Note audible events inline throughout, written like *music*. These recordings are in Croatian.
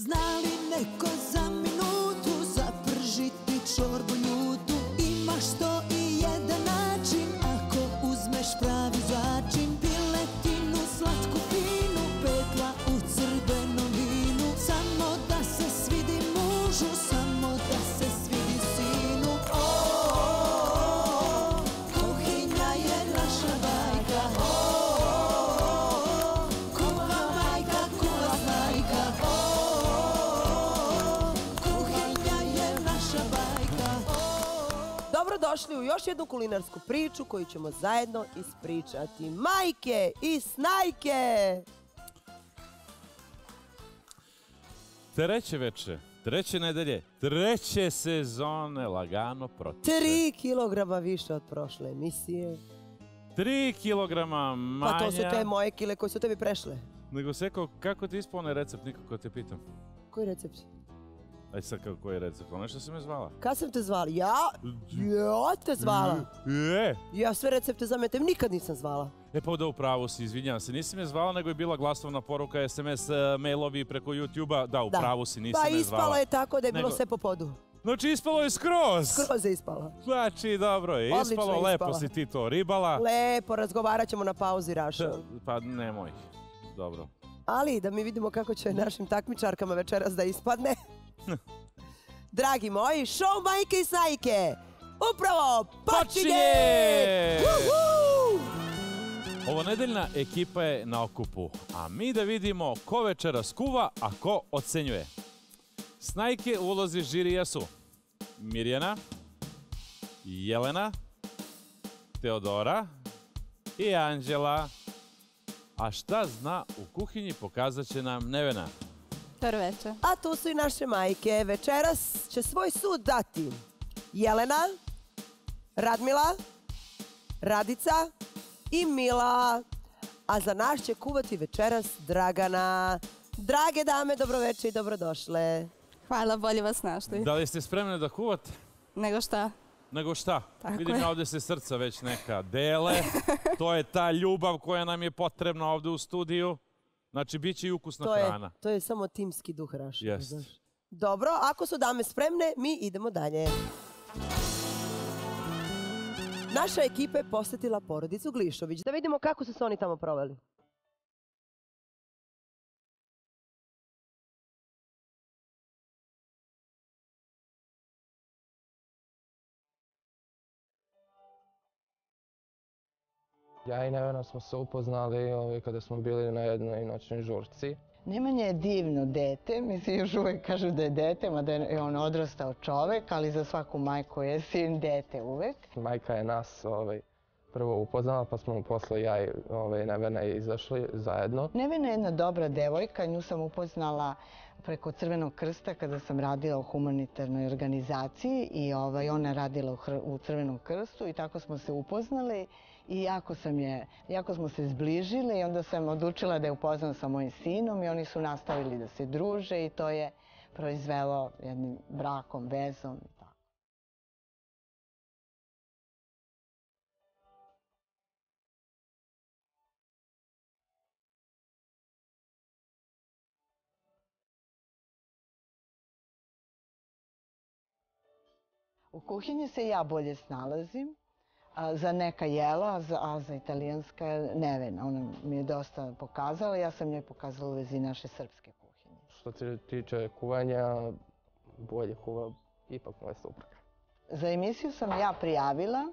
Zna li neko za minutu Dobrodošli u još jednu kulinarsku priču koju ćemo zajedno ispričati. Majke i snajke! Treće veče, treće nedelje, treće sezone lagano protiče. Tri kilograma više od prošle emisije. Tri kilograma manja. Pa to su te moje kile koje su tebi prešle. Nego seko, kako ti ispao onaj recept, nikako te pitam. Koji recept? Aj sad kako je recept, ono što si me zvala. Kad sam te zvala? Ja? Ja te zvala. E, Ja sve recepte zametem nikad nisam zvala. e pa da u pravu si, izvinjavam se, nisi me zvala, nego je bila glasovna poruka, SMS, e, mailovi preko YouTube-a, da, pravu si, nisi Pa me ispalo zvala. je tako da je bilo Nego- sve po podu. Znači ispalo je skroz! Skroz je ispala. Znači, dobro je, ispalo, je lepo si ti to ribala. Lepo, razgovarat ćemo na pauzi, Rašo. Pa nemoj, dobro. Ali da mi vidimo kako će našim takmičarkama večeras da ispadne. Dragi moji, show majke i snajke! Upravo počinje! Počinje! Uhu! Ovo nedeljna ekipa je na okupu, a mi da vidimo ko večera skuva, a ko ocenjuje. Snajke u ulozi žirija su Mirjana, Jelena, Teodora i Anđela. A šta zna u kuhinji pokazat će nam Nevena. Dobro večer. A tu su i naše majke. Večeras će svoj sud dati Jelena, Radmila, Radica i Mila. A za nas će kuvati večeras Dragana. Drage dame, dobroveče i dobrodošle. Hvala, bolje vas našli. Da li ste spremni da kuvate? Nego šta? Nego šta? Tako Vidim je. ja ovdje se srca već neka dele. *laughs* to je ta ljubav koja nam je potrebna ovdje u studiju. Znači, bit će i ukusna To je, hrana. to je samo timski duh, Raša. Znaš. Dobro, ako su dame spremne, mi idemo dalje. Naša ekipa je posjetila porodicu Glišović. Da vidimo kako su se oni tamo proveli. Ja i Nevena smo se upoznali ovaj, kada smo bili na jednoj noćnoj žurci. Nemanja je divno dete, mislim još uvijek kažu da je dete, mada je on odrastao čovek, ali za svaku majku je sin dete uvek. Majka je nas ovaj, prvo upoznala, pa smo posle ja i Nevena izašli zajedno. Nevena je jedna dobra devojka, nju sam upoznala preko Crvenog krsta kada sam radila u humanitarnoj organizaciji i ovaj, ona radila u, Crvenom krstu i tako smo se upoznali i jako, sam je, jako smo se zbližili i onda sam odlučila da je upoznam sa mojim sinom i oni su nastavili da se druže i to je proizvelo jednim brakom, vezom U kuhinji se ja bolje snalazim. A, za neka jela, a za, a za italijanska je Nevena. Ona mi je dosta pokazala, ja sam njoj pokazala u vezi naše srpske kuhinje. Što se tiče kuvanja, bolje kuva ipak moja supruga. Za emisiju sam ja prijavila,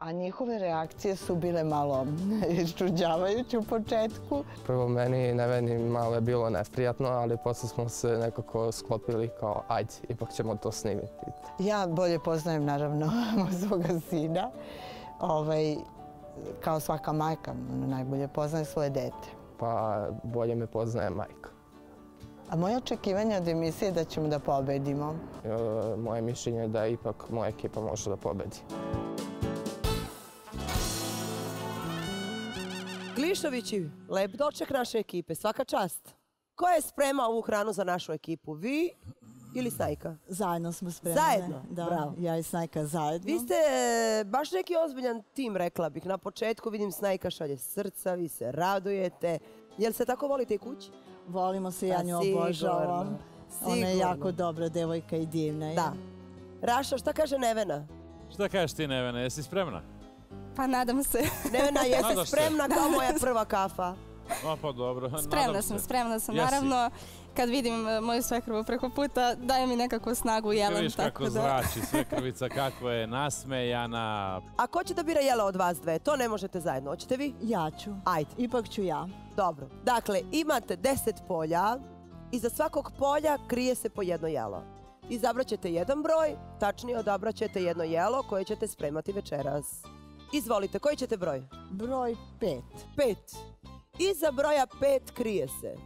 a njihove reakcije su bile malo *laughs* iščuđavajuće u početku. Prvo meni i Neveni malo je bilo neprijatno, ali posle smo se nekako sklopili kao ajde, ipak ćemo to snimiti. Ja bolje poznajem naravno *laughs* svoga sina. Ovaj, kao svaka majka, ona najbolje poznaje svoje dete. Pa bolje me poznaje majka. A moje očekivanje od emisije je da ćemo da pobedimo. E, moje mišljenje je da ipak moja ekipa može da pobedi. Glišovići, lep doček naše ekipe, svaka čast. Ko je spremao ovu hranu za našu ekipu? Vi ili Snajka? Zajedno smo spremne. Zajedno? Da, Bravo. ja i Snajka zajedno. Vi ste e, baš neki ozbiljan tim, rekla bih. Na početku vidim Snajka šalje srca, vi se radujete. Jel se tako volite i kući? Volimo se, ja Pa nju obožavam. Ona je jako dobra devojka i divna. Da. Rašo, šta kaže Nevena? Šta kažeš ti, Nevena, jesi spremna? Pa nadam se. Nevena, jesi spremna kao moja prva kafa? O, pa dobro, Spremna nadam sam, se. spremna sam. Jesi. Naravno, kad vidim e, moju svekrvu preko puta, daje mi nekakvu snagu jelen, tako kako da... zrači *laughs* svekrvica, kako je nasmejana. A ko će da bira jela od vas dve? To ne možete zajedno. Hoćete vi? Ja ću. Ajde. Ipak ću ja. Dobro. Dakle, imate 10 polja. Iza svakog polja krije se po jedno jelo. Izabrat ćete jedan broj, tačnije odabrat ćete jedno jelo koje ćete spremati večeras. Izvolite, koji ćete broj? Broj pet. Pet. Iza broja pet krije se.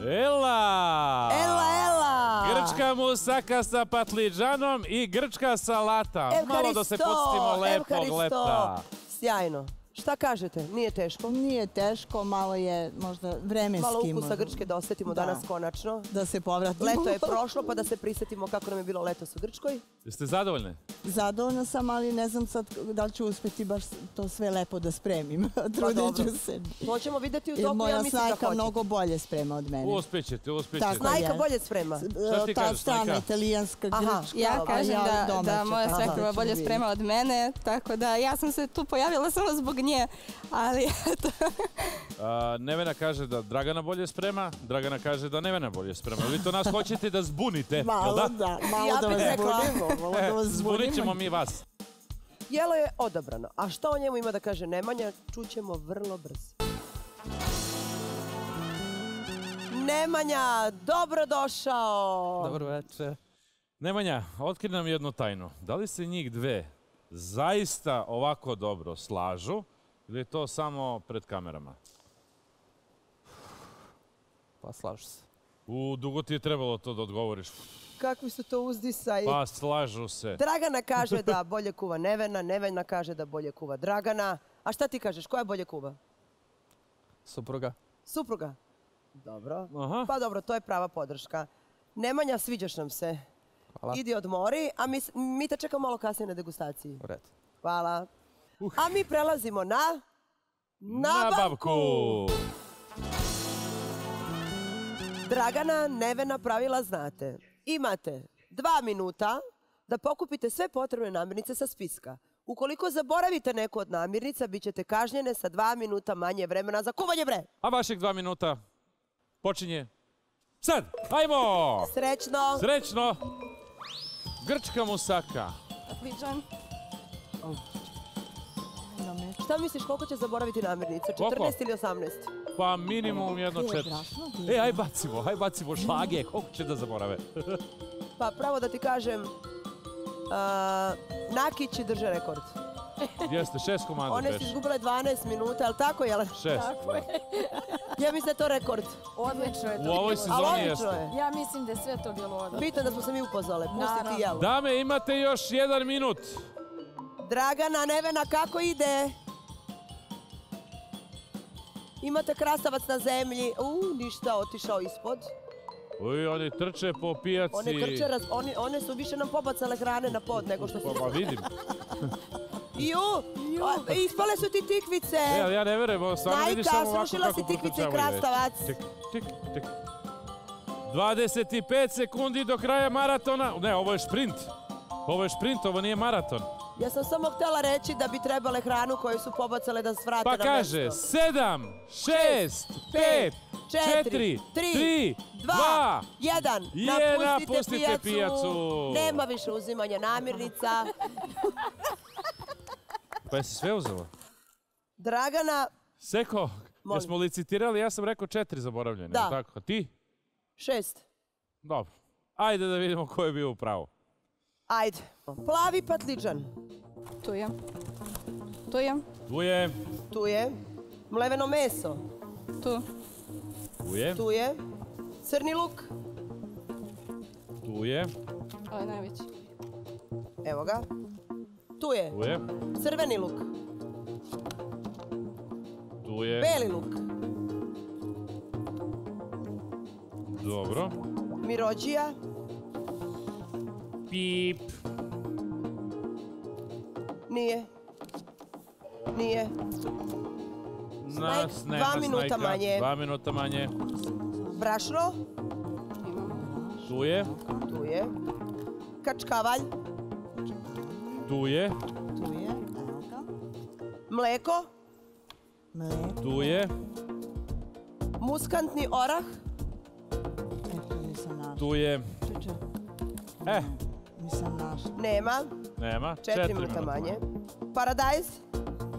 Ela! Ela, ela! Grčka musaka sa patliđanom i grčka salata. Malo da se pustimo lepog Evharisto. leta. Sjajno. Šta kažete? Nije teško? Nije teško, malo je možda vremenski. Malo ukusa možda. Grčke da osjetimo Da. danas konačno. Da se povratimo. Leto je *laughs* prošlo pa da se prisjetimo kako nam je bilo letos u Grčkoj. Jeste zadovoljni? Zadovoljna sam, ali ne znam sad da li ću uspjeti baš to sve lepo da spremim. *laughs* Trudit dobro. ću se. To ćemo vidjeti u toku, ja moja mislim da snajka hoćete. mnogo bolje sprema od mene. Uspjećete, uspjećete. Snajka je. bolje sprema. Šta ti Ta kažeš, strana Snajka? italijanska, grčka. Ja kažem da, da moja ćemo bolje sprema od mene, tako da ja sam se tu pojavila samo zbog nje, ali eto. A, Nevena kaže da Dragana bolje sprema, Dragana kaže da Nevena bolje sprema. Vi to nas hoćete da zbunite, jel Malo da? da, malo Ja da vas zbunimo, malo da vas Zbunit ćemo zbunimo. mi vas. Jelo je odabrano. A što o njemu ima da kaže Nemanja, čućemo vrlo brzo. Nemanja, dobrodošao! Dobro večer. Nemanja, otkri nam jednu tajnu. Da li se njih dve zaista ovako dobro slažu ili je to samo pred kamerama? Pa slažu se. U, dugo ti je trebalo to da odgovoriš. Kakvi su to uzdisaji? Pa, slažu se. Dragana kaže *laughs* da bolje kuva Nevena, Nevena kaže da bolje kuva Dragana. A šta ti kažeš, koja bolje kuva? Supruga. Supruga? Dobro. Aha. Pa dobro, to je prava podrška. Nemanja, sviđaš nam se. Hvala. Idi odmori, a mi, mi te čekamo malo kasnije na degustaciji. U redu. Hvala. A mi prelazimo na... Nabavku! Dragana, Nevena, pravila znate. Imate dva minuta da pokupite sve potrebne namirnice sa spiska. Ukoliko zaboravite neku od namirnica, bit ćete kažnjene sa dva minuta manje vremena za kuvanje bre. A vaših dva minuta počinje sad. Ajmo! Srećno! Srećno! Grčka musaka. Patliđan. Šta misliš koliko će zaboraviti namirnica? 14 Koliko? ili 18? Pa minimum jedno četiri. *laughs* E, aj bacimo, aj bacimo šlage. Koliko će da zaborave? *laughs* Pa pravo da ti kažem, a, Nakići drže rekord. *laughs* Jeste, šest komada One su izgubile 12 minuta, ali tako je? Šest. Ja mislim da je to rekord. Odlično je to U ovoj sezoni odlično jeste. je. Ja mislim da je sve to bilo odlično. Bitno da smo se mi upozole. Pusti Naravno. ti jelo. Dame, imate još jedan minut. Dragana, Nevena, kako ide? Imate krastavac na zemlji. U, ništa, otišao ispod. Uj, oni trče po pijaci. One raz- one su više nam pobacale hrane na pod nego što su... Pa, pa vidim. *laughs* Ju, a, ispale su ti tikvice. E, ali ja ne verujem, ovo stvarno vidiš samo ovako srušila kako si tikvice i krastavac. Tik, tik, tik. 25 sekundi do kraja maratona. Ne, ovo je šprint. Ovo je šprint, ovo nije maraton. Ja sam samo htjela reći da bi trebale hranu koju su pobacale da svrate Pa na kaže, mesto. 7, 6, 5, četiri, 4, tri, 3, Dva, 2. jedan, Je, napustite, pijacu. pijacu. Nema više uzimanja namirnica. *laughs* Pa jesi sve uzela? Dragana, Seko, Molim. jesmo licitirali? Ja sam rekao četiri zaboravljene. Da. Tako? A ti? šest. Dobro. Ajde da vidimo ko je bio u pravu. Ajde. Plavi patliđan. Tu je. Tu je. Tu je, Tu je. Mleveno meso. Tu. tu je, Tu je. Crni luk. tu je, Ovo je najveći. Evo ga. Tu je. tu je, Crveni luk. tu je. Beli luk. Dobro. Mirođija. Pip. Nije. Nije. Nas Snajk, dva minuta snajka. manje. Dva minuta manje. Brašno. Tu je, Tu je. Kačkavalj. tu je, Tu je. Mleko. Mleko, tu je, Muskantni orah. tu je. Čeče, E, nisam našla. Nema. nema. Četiri minuta manje. Paradajz.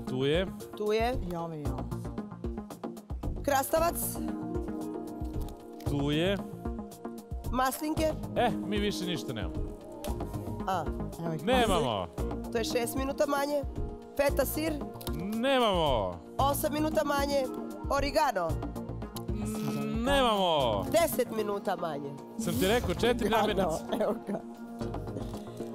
Tu je, Tu je. I ovo. Krastavac. tu je. Maslinke. E, mi više ništa nemamo. A, Nemamo, to je šest minuta manje. Feta sir. nemamo, Osam minuta manje. Origano. nemamo. Deset minuta manje. Sam ti rekao četiri namirnice. Evo ga.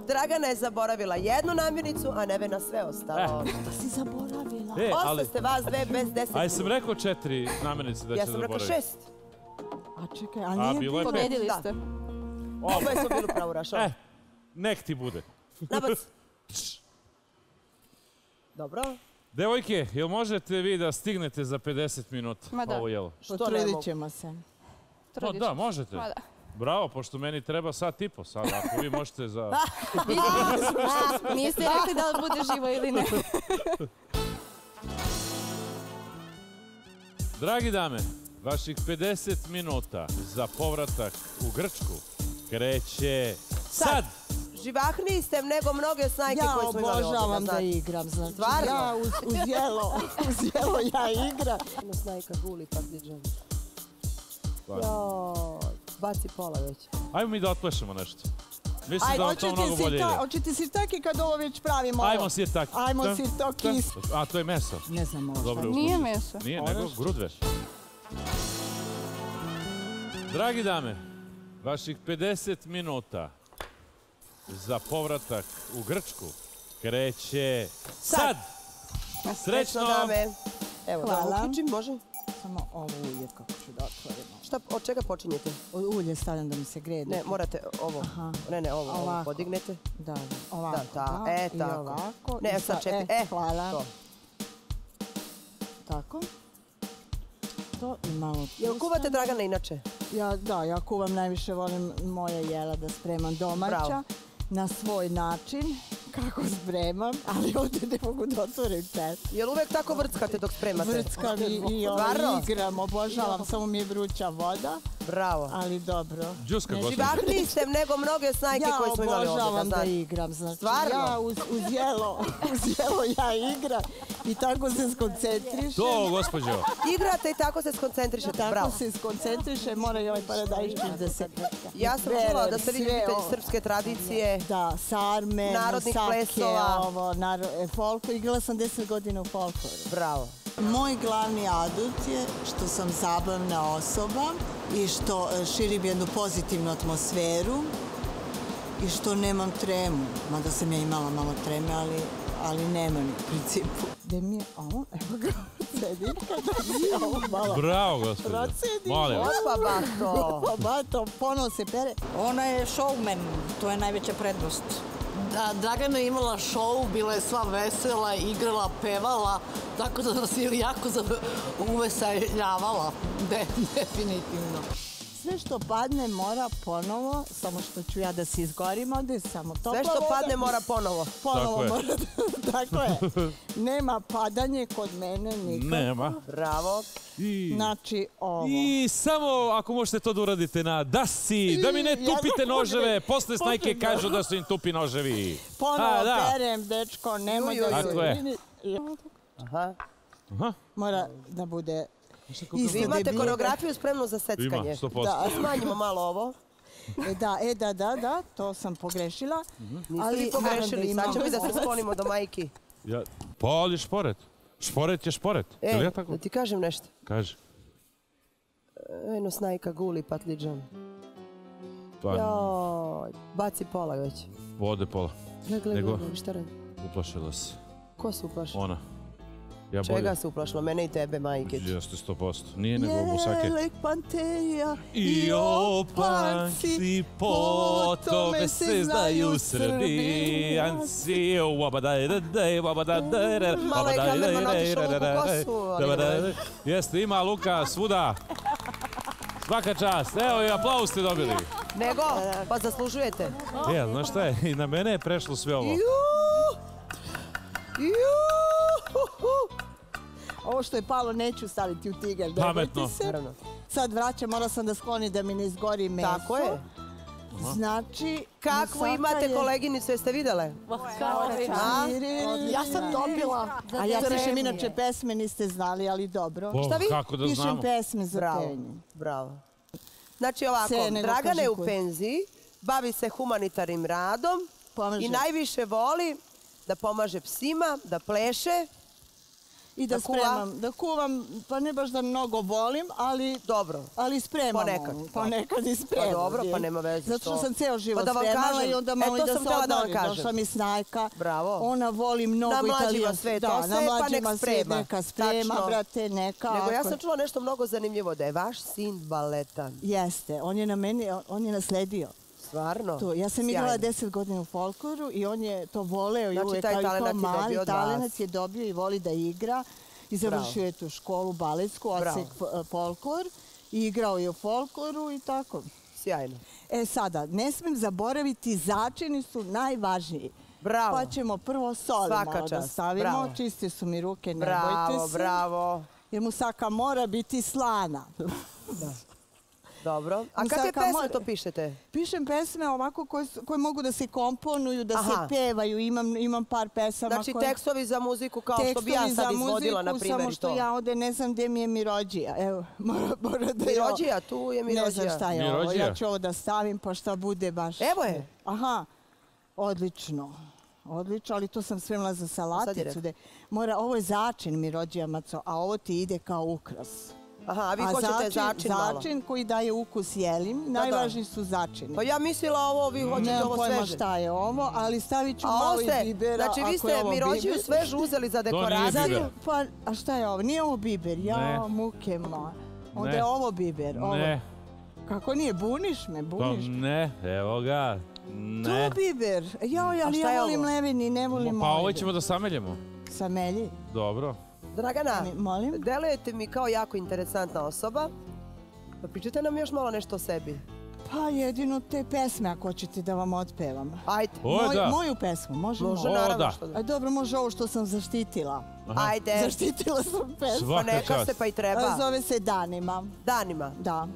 Dragana je zaboravila jednu namirnicu, a Nevena sve ostalo. Da si zaboravila. E, Osam ali, ste vas dve bez deset aj sam minuta. rekao četiri namirnice da će Ja sam rekao zaboraviti. šest. A čekaj, a A, nije bilo pet. Pobjedili Da. ste. Oboje smo bili upravo Rašo. E, nek ti bude. Nabac. *laughs* Dobro. Devojke, jel možete vi da stignete za 50 minuta Ma da. ovo jelo? Što ne Potrudit mogu? ćemo se. No, da, možete. Ma da. Bravo, pošto meni treba sat i po sad. Ako vi možete za... *laughs* Niste rekli da li bude živo ili ne. *laughs* Dragi dame, vaših 50 minuta za povratak u Grčku kreće sad. Živahniji ste nego mnoge snajke Ja koje smo imali ovdje. obožavam da igram, znači Stvarno? ja uz, uz jelo, *laughs* uz jelo ja igram. Snajka guli partiđan. Stvarno. Baci pola već. Ajmo mi da otplešemo nešto. Mislim da vam to Hoćete mnogo bolje ide. hoćete si taki kad ovo već pravimo? Ajmo si tak. Ajmo si to kis. A, to je meso. Ne znam ovo Dobro, šta. ukusi. Nije meso. Nije, nego grudve. Dragi dame, vaših 50 minuta za povratak u Grčku kreće sad. Srećno Srećno! dame. Evo, da uključim, može? Samo ovo ulje kako ću da otvorimo. Šta, od čega počinjete? Od ulje stavljam da mi se greje. Ne, morate ovo. Aha. Ne, ne, ovo, ovo podignete. Da, da, ovako. Da, ta, e, I tako. ovako. Ne, i sad sa- čepi, e, e, hvala. to. Tako. To i malo Jel kuvate Dragana inače? Ja, da, ja kuvam najviše, volim moje jela da spremam domaća. Bravo. Na svoj način, kako spremam, ali ovdje ne mogu da otvorim čest. Jel uvek tako vrckate dok spremate? Vrckam i, i ovo igram, obožavam, samo mi je vruća voda, Bravo. ali dobro. Džuska, Ne, gospođo. Živahniji ste nego mnoge snajke Ja koje smo imali ovdje. obožavam da igram, znači Stvarno? ja uz, uz jelo, *laughs* uz jelo ja igram i tako se skoncentrišem. To, gospođo. Igrate i tako se skoncentrišete. Tako Bravo. se skoncentriše, mora i ovaj paradajščić da se... Ja sam čula da ste vi sve ljubitelj ovo. srpske tradicije. Da, sarme, Narodnih plesova. ovo, e, folklor. Igrala sam 10 godina u folkloru. Bravo. Moj glavni adut je što sam zabavna osoba i što e, širim jednu pozitivnu atmosferu i što nemam tremu. Mada sam ja imala malo treme, ali, ali nemam u principu. Gde mi je ovo? Evo ga, sedim kada mi ovo malo Bravo, gospođo. procedi. Molim. Opa, bato. Pa bato, ponos se pere. Ona je showman, to je najveća prednost. Da, Dragana je imala show, bila je sva vesela, igrala, pevala, tako da nas je jako za- uveseljavala, De, definitivno. Sve što padne mora ponovo, samo što ću ja da se izgorim ovdje, samo topla Sve što voda. padne mora ponovo. Ponovo Tako mora *laughs* Tako je. Nema padanje kod mene nikako. Nema. Bravo. I, Znači ovo. I samo ako možete to da uradite na dasi, da mi ne I, tupite noževe, posle snajke kažu da su im tupi noževi. Ponovo A, da. perem, dečko, nemoj da Tako je. I Aha. Aha. Mora da bude Vi isto imate koreografiju spremnu za Ima, seckanje. 100%. Da. Smanjimo malo ovo. E da, e da, da, da, to sam pogrešila. Vi Ali moram pogrešili, sad ćemo da se sklonimo do majki. Ja, pa ali šporet. Šporet je šporet. E, Jel ja tako? da ti kažem nešto. Kaže. Eno snajka guli patliđan. Pa, Joj, baci pola već. vode pola. Gle, gle, Nego- gle, šta radi? Uplašila se. Ko se uplašio? Ona. Ja Čega se uplašilo? Mene i tebe, majke. Jeste 100%. Nije nego busake. Jelek panteja I opanci po tome se znaju srbijanci. Malo je kamerman otišao u kosu, ali wabadajradaj. Jeste, ima Luka svuda. Svaka čast. Evo i aplauz ste dobili. Nego, pa zaslužujete. E, a znaš šta je? I na mene je prešlo sve ovo. Juuu! Juuu! Ovo što je palo neću staviti u tigar. ne Pametno. se. Sad vraćam, morala sam da sklonim da mi ne izgori meso. Tako je. Znači, Kakvu musaka imate je- koleginicu, jeste videle? A? Ja sam dobila A ja pišem inače pesme, niste znali, ali dobro. Bo, Šta vi? Kako da Pišem znamo? pesme za Bravo, pevanje. bravo. Znači ovako, Dragana je u penziji, bavi se humanitarnim radom Pomaže. i najviše voli da pomaže psima, da pleše. I da, da spremam, da kuvam, pa ne baš da mnogo volim, ali Dobro. ali spremam. Ponekad. Ponekad i spremam. Pa dobro, pa nema veze, Zato što sam ceo život Pa da vam spremala kažem, i onda e, malo to i da se odmorim. kažem. Došla mi snajka. Bravo. Ona voli mnogo Na mlađima sve to Da, sve, na pa nek mlađima sve sprema. neka sprema, Tačno. brate, neka. Nego ja sam čula nešto mnogo zanimljivo, da je vaš sin baletan. Jeste, on je na meni, on je nasledio. Stvarno? To. Ja sam Sjajno. igrala 10 godina u folkloru i on je to voleo i Znači, uvek taj kao i je mali dobio od vas. je dobio i voli da igra. I završio je tu školu baletsku, Bravo. odsek f- folklor. I igrao je u folkloru i tako. Sjajno. E sada, ne smem zaboraviti, začini su najvažniji. Bravo. Pa ćemo prvo soli Svaka malo da stavimo. bravo. Čiste su mi ruke, ne Bravo, bojte se. bravo. Jer musaka mora biti slana. Dobro. A kakve pesme to pišete? Pišem pesme ovako koje, mogu da se komponuju, da Aha. se pevaju. Imam, imam par pesama Znači koje... tekstovi za muziku kao što bi ja sad izvodila, na muziku, primjer, samo što to. ja ovde ne znam gdje mi je Mirođija. Evo, *laughs* mora, mora da je Mirođija, tu je Ne znam Mirođija. šta je ovo. Mirođija? Ja ću ovo da stavim pa šta bude baš. Evo je. Aha, odlično. Odlično, ali to sam spremila za salaticu. mora, ovo je začin Mirođija Maco, a ovo ti ide kao ukras. Aha, a vi hoćete začin malo. Začin koji daje ukus jelim, da. najvažniji su začini. Pa ja mislila ovo, vi hoćete Nemam ovo pojma sveže. šta je ovo, ali stavit ću A malo i bibera. znači vi ste biber. svežu uzeli za dekoraciju. Pa, a šta je ovo? Nije ovo biber, ja, Ne. muke moje. Onda je ovo biber. Ovo. Ne, Kako nije? Buniš me, to buniš. ne, evo ga. Ne. To biber. Joj, ali ja volim levini, ne volim Pa ovo ovaj. ćemo da sameljemo. Samelji. Dobro. Dragana, molim? delujete mi kao jako interesantna osoba. Pa pričajte nam još malo nešto o sebi. Pa jedino te pesme ako hoćete da vam otpevam. Ajde. O, Moju- da. Moju pesmu, može, Može, O, naravno da. što da. A dobro, može ovo što sam zaštitila. Ajde. Zaštitila sam pesmu. Pa Svaka neka se čast. pa i treba. Zove se Danima. Danima. Da.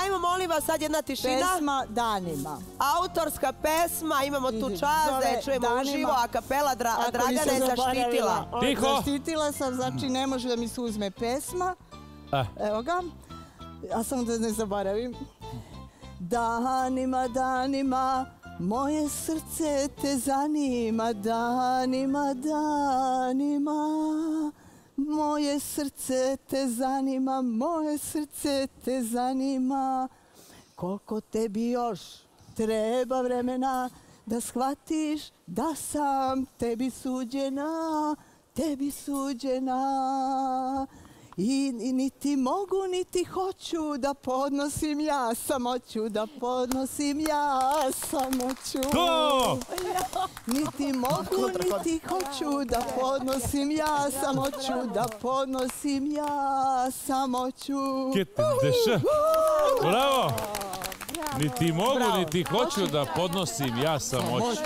Ajmo, molim vas, sad jedna tišina. Pesma Danima. Autorska pesma, imamo tu Ide, čast da je čujemo Danima. uživo, a kapela Dra Ako Dragana je zaštitila. Tiho! Zaštitila sam, znači ne može da mi se uzme pesma. Eh. Evo ga. Ja samo da ne zaboravim. Danima, danima, moje srce te zanima, danima, danima. Moje srce te zanima, moje srce te zanima. Koliko tebi još treba vremena da shvatiš da sam tebi suđena, tebi suđena. I, I niti mogu, niti hoću da podnosim ja samoću, da podnosim ja samoću. To! Niti mogu, niti hoću da podnosim ja samoću, da podnosim ja samoću. Kete deša. Bravo! Niti mogu, niti hoću da podnosim, ja sam moću.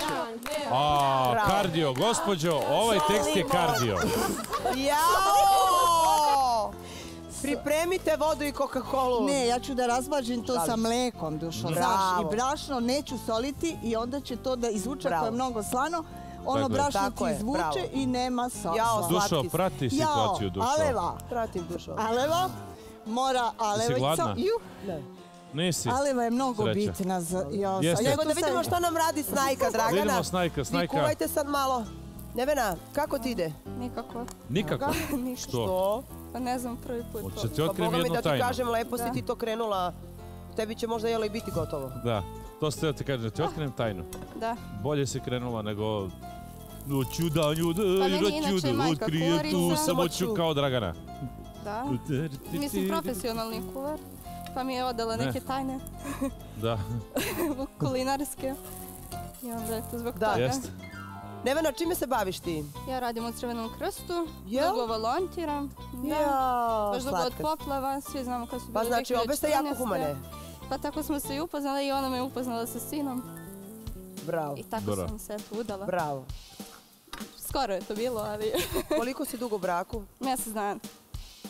A, kardio, gospođo, ovaj tekst je kardio. Jao! Pripremite vodu i Coca-Cola. Ne, ja ću da razvažim to sa mlekom, dušo. Znaš, i brašno neću soliti i onda će to da izvuče ako je mnogo slano. Ono brašno ti izvuče bravo. i nema so. Jao, Dušo, prati situaciju, Dušo. aleva, Pratim dušo. aleva, mora alevica. Nisi? aleva je mnogo Sreća. bitna za... Ja, Nego da vidimo šta nam radi Snajka, Dragana. Vidimo Snajka, Vi Snajka. kuvajte sad malo. Nevena, kako ti ide? Nikako. Nikako. *laughs* Ništa. Što? Pa ne znam prvi put. Hoće ti Pa otkrijem Boga mi jednu da ti tajnu. kažem, lepo si Da. ti to krenula. Tebi će možda jelo i biti gotovo. Da, to ste ti kažem, da ti otkrijem tajnu. Da. Bolje si krenula nego... Noću da Pa noću inače da majka otkrijem tu kuvarica. samoću kao Dragana. Da. Mislim profesionalni kuvar. Pa mi je odala Ne. neke tajne Da, *laughs* kulinarske. I onda je to zbog Da. toga. jest. Nevena, čime se baviš ti? Ja radim u Crvenom krstu, Jel? dugo volontiram. Da. Baš dugo od poplava, svi znamo kad su Pa bili znači, obe ste jako humane. Pa tako smo se i upoznali i ona me upoznala sa sinom. Bravo. I tako Bravo. sam se udala. Bravo. Skoro je to bilo, ali *laughs* Koliko si dugo u braku? mjesec dana.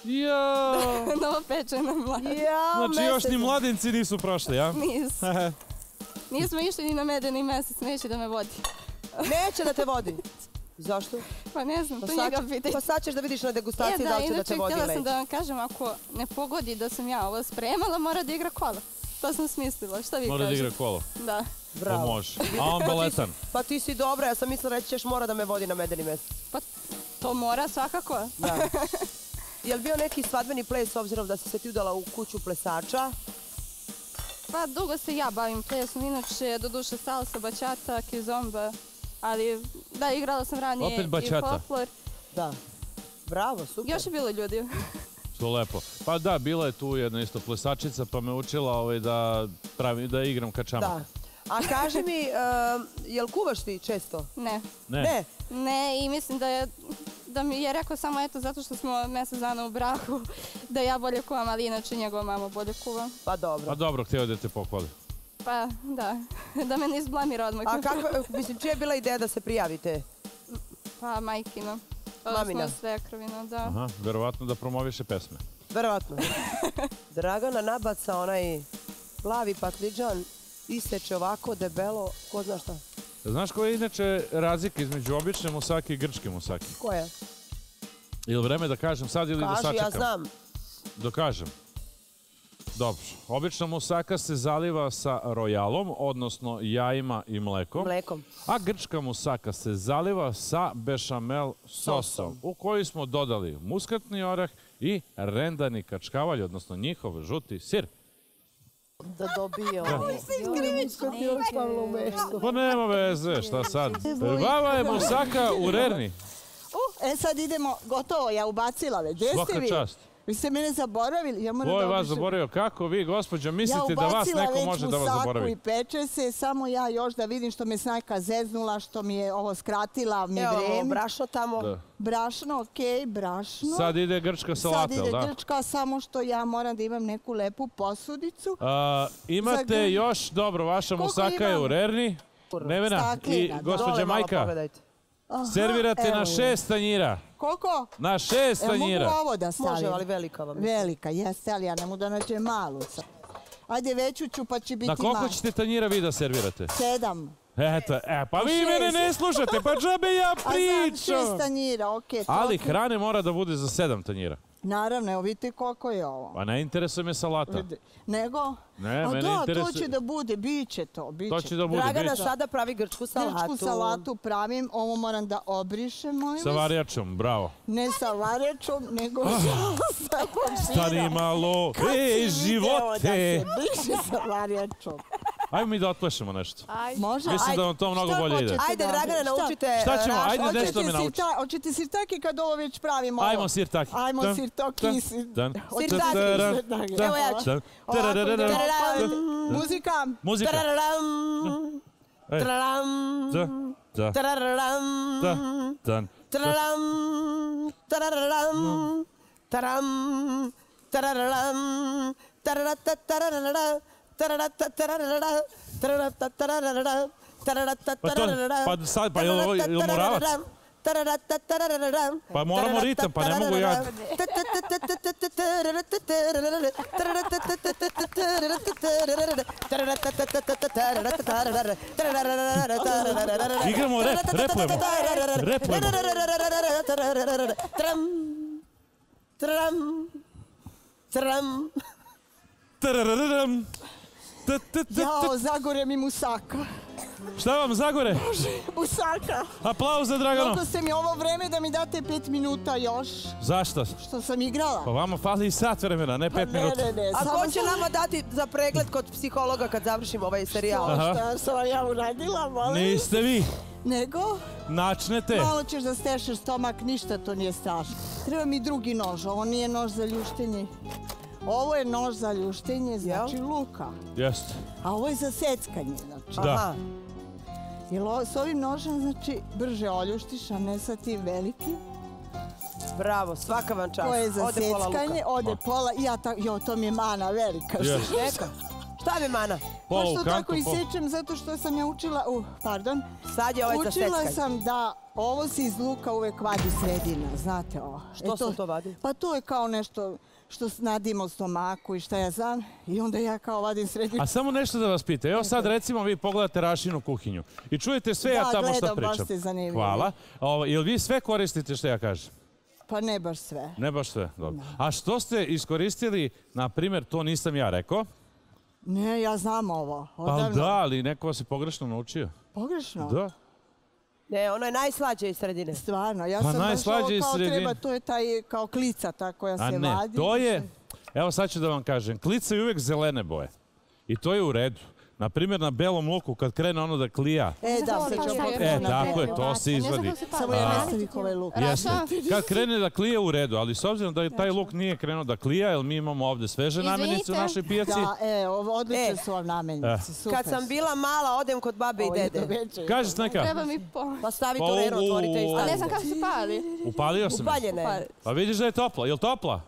Ja. *laughs* Novopečena mlada. Ja, Znači još mesec. ni mladinci nisu prošli, a? Nisu. *laughs* Nismo išli ni na medeni mjesec, neće da me vodi. Neće da te vodi. Zašto? Pa ne znam, Pa to sad, njega pitaj. pa sad ćeš da vidiš na E, degustaciji da, da, li će da te vodi htjela sam da vam kažem, ako ne pogodi da sam ja ovo spremala, mora da igra kola. To sam smislila, šta vi Mora da kažete? igra kolo. Da. Pa Bravo. može. A on baletan. Pa ti si dobra, ja sam mislila reći ćeš mora da me vodi na medeni mesec. Pa to mora svakako. Da. *laughs* Jel bio neki svadbeni ples s obzirom da si se ti udala u kuću plesača? Pa dugo se ja bavim plesom, inače do duše salsa, bačata, kizomba, ali da, igrala sam ranije Opet i bachata. folklor. Da. Bravo, super. Još je bilo ljudi. *laughs* Što lepo. Pa da, bila je tu jedna isto plesačica pa me učila ovaj, da, pravi, da igram kačamak. Da. A kaži mi, *laughs* em, jel kuvaš ti često? Ne. Ne. Ne. Ne, i mislim da je da mi je rekao samo eto zato što smo mjesec dana u braku *laughs* da ja bolje kuvam, ali inače njegova mama bolje kuva. Pa dobro. Pa dobro, htio da te pohvali. Pa da, da me ne izblamira odmah. A kako, mislim, čija je bila ideja da se prijavite? Pa majkina. Mamina. Odnosno svekrovina, da. Aha, verovatno da promoviše pesme. Verovatno. Dragana nabaca onaj plavi patliđan, iseče ovako debelo, ko zna šta. Znaš koja je inače razlika između obične musake i grčke musake? Koja? Ili vreme da kažem sad ili da Kaži, sačekam? ja znam. Da kažem. Dobro. Obična musaka se zaliva sa rojalom, odnosno jajima i mlekom. Mlekom. A grčka musaka se zaliva sa bešamel sosom, Sosom. u koji smo dodali muskatni orah i rendani kačkavalj, odnosno njihov žuti sir. Da dobije Da. ovo. Pa nema veze, šta sad? Vava je musaka u Rerni. Uh, e sad idemo, gotovo, ja ubacila već. Svaka čast. Vi ste mene zaboravili, ja moram Ko je da vas zaboravio? Kako vi, gospođo, Ja mislite da vas ubacila neko već može da vas musaku zaboravi? i peče se, samo ja još da vidim što me snajka zeznula, što mi je ovo skratila mi Evo, ovo vreme. brašno tamo. Da. Brašno, okej, brašno. Sad ide grčka salata, Sad ide da? grčka, samo što ja moram da imam neku lepu posudicu. A, imate još, dobro, vaša Koliko musaka je u Rerni. Nevena i Staklina, da. gospođa Dole malo Majka, pogledajte. Aha, servirate evo na šest tanjira. Koliko? Na šest Evo, mogu tanjira. ovo da stavim? Može, ali velika vam je. Velika, jeste, ali ja ne mogu da nađem malu. Ajde, veću ću pa će biti Na koliko ćete tanjira vi da servirate? Sedam. Eto, e, pa vi Šest. mene ne slušate, pa džabe ja A znam, šest pričam. tanjira, okej. Ali hrane mora da bude za sedam tanjira. Naravno, evo vidite koliko je ovo. Pa ne interesuje me salata. Nego? Ne, A mene da, to interesuje- će da bude, bit će to. Bit To će da bude. Dragana bit će. sada pravi grčku salatu. Grčku salatu pravim, ovo moram da obrišem, molim Sa varjačom, bravo. Ne sa varečom, nego Ah. sa Stani komširom. malo, Kad si ej video da živote. se briše sa varečom? Ajmo mi da otplešemo nešto. Može? Mislim da vam to mnogo Šta bolje ide. Ajde, Dragana, naučite... Šta ćemo? raš- Ajde, nešto mi Hoćete nauči. Hoćete sirtaki kad ovo već pravimo? Ajmo sirtaki. Ajmo Dan, sirtaki. Evo ja ću. Muzika. Muzika. Tararam, tararam, tararam, dan. tararam, tararam, taram, tararam, Pa to- pa sad, pa jel jel moravac? Pa moramo ritam, pa ne mogu ja. Igramo rep, repujemo. Repujemo. Tram, tram, tram. Tararararam. Jao, Zagore mi musaka. Šta vam, Zagore? Musaka. Aplauz za Dragano. Koliko ste mi ovo vreme da mi date pet minuta još, Zašto? što sam igrala. Pa vama fali i sat vremena, ne pet ne, minuta. ne, ne, A samo ko će sam- nama dati za pregled kod psihologa kad završimo ovaj serijal? Aha. Šta sam ja uradila, molim? Niste vi. Nego, Načnete. malo ćeš da stešeš stomak, ništa to nije strašno. Treba mi drugi nož, ovo nije nož za ljuštenje. Ovo je nož za ljuštenje, znači luka. Jeste. A ovo je za seckanje, znači. Da. Aha. Jer s ovim nožem, znači, brže oljuštiš, a ne sa tim velikim. Bravo, svaka vam čast. To je za Ode pola luka. seckanje, ode pola, ja ta, jo, to mi je mana velika. Jeste. Neka. Šta mi mana? Pola u Zašto tako pola- isečem? Zato što sam ja učila, uh, pardon, Sad je ovaj za učila seckanje. sam da ovo se iz luka uvek vadi sredina, znate ovo. Što se to vadi? Pa to je kao nešto što nadimo stomaku i šta ja znam. I onda ja kao vadim sredinu. A samo nešto da vas pita. Evo sad recimo vi pogledate Rašinu kuhinju i čujete sve ja Da, tamo šta gledam, baš pričam. ste zanimljivi. Hvala. Jel vi sve koristite što ja kažem? Pa ne baš sve. Ne baš sve, dobro. A što ste iskoristili, na primjer, to nisam ja rekao, Ne, ja znam ovo. pa da, ali neko vas je pogrešno naučio. Pogrešno? Da. Ne, ono je najslađe iz sredine. Stvarno, ja Pa sam baš najslađe ovo iz kao sredine. treba, to je taj kao klica ta koja A se ne, vadi. to je, evo sad ću da vam kažem, klica je uvijek zelene boje. I to je u redu. Na primjer, na belom luku, kad krene ono da klija, E, da, sad ću E, tako je, to se izvadi. Samo ja A, ne stavih ovaj luk. Jeste. Kad krene da klije u redu, ali s obzirom da je taj luk nije krenuo da klija, jer mi imamo ovdje sveže namirnice u našoj pijaci. Da, e, odlične E, su vam namirnice, super. Kad sam bila mala, odem kod babe i je dede. Kaži Snajka, Treba mi pomoć. Pa stavite Pa, u rero, u- otvorite i u- A stavite. ne znam kako se pali. upalio sam je. Upaljene. je. Pa vidiš da je topla, jel topla?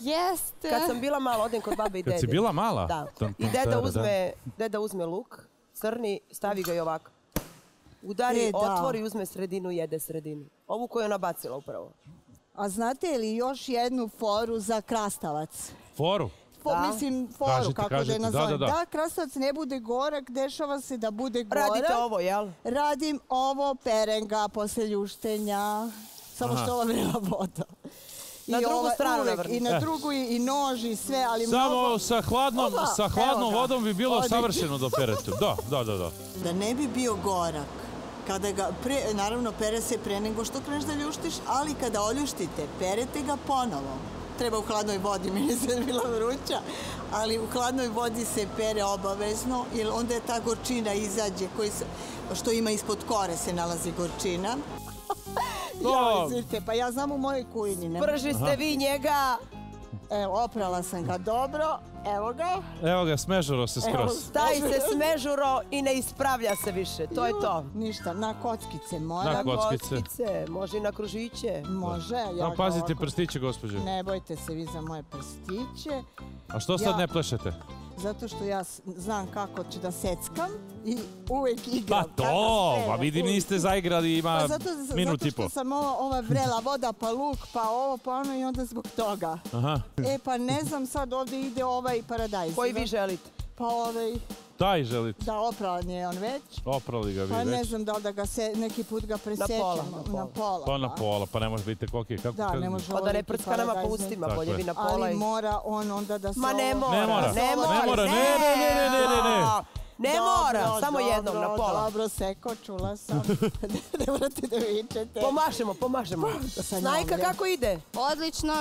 Jeste. Kad sam bila mala, odem kod babe i dede. Kad si bila mala? Da. I deda uzme, deda uzme luk, crni, stavi ga i ovako. Udari, E, otvori, uzme sredinu, jede sredinu. Ovu koju je ona bacila upravo. A znate li još jednu foru za krastavac? Foru? Po, Da. Mislim, foru, kako da je da, nazovem. da, da. krastavac ne bude gorak, dešava se da bude gorak. Radite ovo, jel? Radim ovo, perem ga posle ljuštenja. Samo Aha. što ova vrela voda. Na I drugu ova stranu uvek. I na Eh. drugu i, nož i sve, ali Samo mnogo... sa hladnom, Ova, sa hladnom vodom bi bilo Odi. savršeno do perete. Da, da, da, da. Da ne bi bio gorak, kada ga, pre, naravno pere se pre nego što kreneš da ljuštiš, ali kada oljuštite, perete ga ponovo. Treba u hladnoj vodi, *laughs* meni se bila vruća, ali u hladnoj vodi se pere obavezno, jer onda je ta gorčina izađe, koji se, što ima ispod kore se nalazi gorčina. To- Ja, izvinite, pa ja znam u mojoj kujini. Ne Prži ste vi njega, Evo, oprala sam ga dobro. Evo ga. Evo ga, smežuro se skroz. stavi se smežuro i ne ispravlja se više. To je to. Ništa, na kockice mora. Na kockice. kockice, može i na kružiće. Može, ja No, pazite ovako- prstiće, gospođo. Ne bojte se vi za moje prstiće, A što sad Ja- ne plešete? Zato što ja znam kako ću da seckam i uvek igram. Pa to, pa vidim niste zaigrali, ima Pa zato, minut zato i po. što sam ovo, ova vrela voda, pa luk, pa ovo, pa ono i onda zbog toga. Aha, E, pa ne znam, sad ovdje ide ovaj paradajz. Koji vi želite? Pa ovaj, taj želite. da opran je on već. Oprali ga vi Pa ne znam da li da ga se, neki put ga presečemo. pola, na pola. Na pola. Pa na pola, pa ne može biti koliki. Kako Da, ne može Pa da ne ovoliki prska nama po ustima, bolje je. vi na pola Ali i... mora on onda da se Ma ne mora, Ne mora, ne ne mora, mora, ne, ne, ne, ne, ne, ne, ne. Dobro, mora, samo dobro, jednom na pola. Dobro, seko, čula sam. *laughs* ne morate da vičete. Pomašemo, pomašemo. Snajka kako ide? Odlično.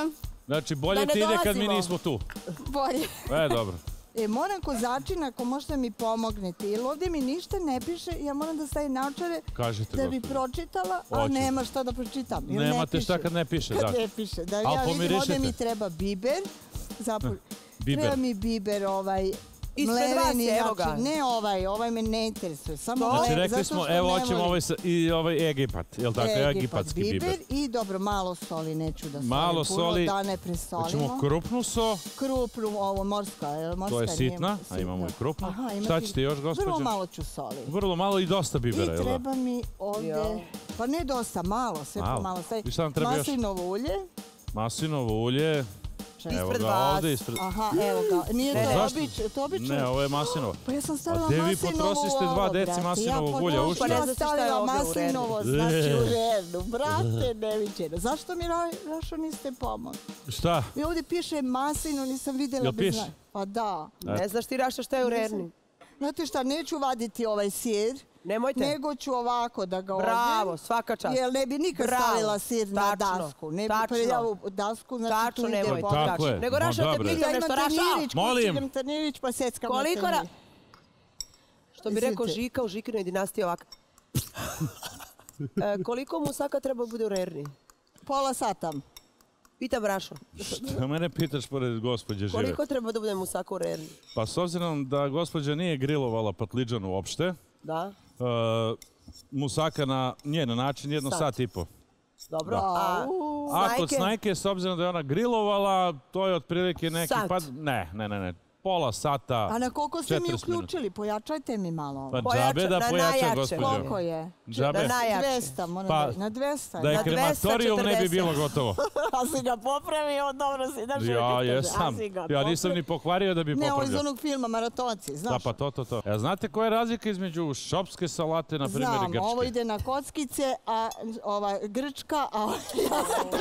Znači, bolje ti ide kad mi nismo tu. Bolje. E, dobro. *laughs* E, moram kozačin, ako možete mi pomognete, jer ovdje mi ništa ne piše, ja moram da stavim naočare Kažite, da bi pročitala, a Hoću. nema šta da pročitam. jer ne Nemate šta kad ne piše, Kad da. ne piše, da Al ja vidim, ovdje mi treba biber. Biber. Treba mi biber ovaj, Ispred vas mleveni, je, evo znači, ne ovaj, ovaj me ne interesuje, samo To? Znači, rekli smo, evo, hoćemo ovaj, sa- i ovaj Egipat, jel tako, Egipat, egipatski biber. I dobro, malo soli, neću da solim Malo puno, soli. da ne presolimo. Hoćemo krupnu so, Krupnu, ovo morska, je li morska to je nije- sitna, a imamo i krupnu. Aha, Šta ćete još, Vrlo gospođo? malo ću soli. Vrlo malo i dosta bibera, I jel da? treba mi ovdje, pa ne dosta, malo, sve Malo. po malo. Stavi. I šta nam treba još? Maslinovo ulje. Maslinovo ulje, evo Ispred ga vas. ovdje ispred... Aha, evo ga. Nije Ne, to obič, to obično. Ne, ovo je maslinovo. Pa ja sam stavila A gde vi maslinovo potrošiste u dva deci maslinovog ja ulja, šta? Pa je stavila maslinovo, rernu. znači u rernu. Brate, neviđeno. Zašto mi Ra- Rašo niste pomogli? Šta? I ovdje piše maslinu, nisam vidjela Jel piše? Pa da. Ne znaš ti Raša šta je u rerni? Znate šta, neću vaditi ovaj sir, Nemojte. nego ću ovako da ga Bravo, odem. svaka čast. Jer ne bi nikad Bravo, stavila sir na tačno, dasku. Ne bi tačno. prljavu dasku, znači Tačno, tu ide. Tako je. Nego Raša te pitam imam nešto, Raša. tanjirić, Molim. tanjirić pa seckam na Koliko ra... Što bi rekao. Žika u Žikinoj dinastiji ovako. E, koliko musaka treba bude u rerni? Pola sata. Pitam Rašo. Šta mene pitaš pored gospođe žive? Koliko treba da bude musaka u rerni? Pa s obzirom da gospođa nije grilovala patliđan uopšte, Da? E, musaka na njen način jedno Sat. sat i po. Dobro. A, A kod snajke? s obzirom da je ona grilovala, to je otprilike neki Sat. pa Ne, ne, ne, ne. Pola sata, A na koliko ste mi 40 minuta. uključili? Pojačajte mi malo. Pa džabe da na pojača, najjače. gospođo. Koliko je? Džabe. Na najjače. 200, moram Pa, da- na 200. Da je krematorijum ne bi 240. bilo gotovo. *laughs* A si ga popravio, dobro si da Ja jesam. Ja nisam ni pokvario da bi Ne, ovo iz onog filma Maratonci, Da, znaš? pa to, to, to. E, znate koja je razlika između šopske salate, na primjer, i Znam, grčke? ovo ide na kockice, a ova grčka, a *laughs* ja sam to.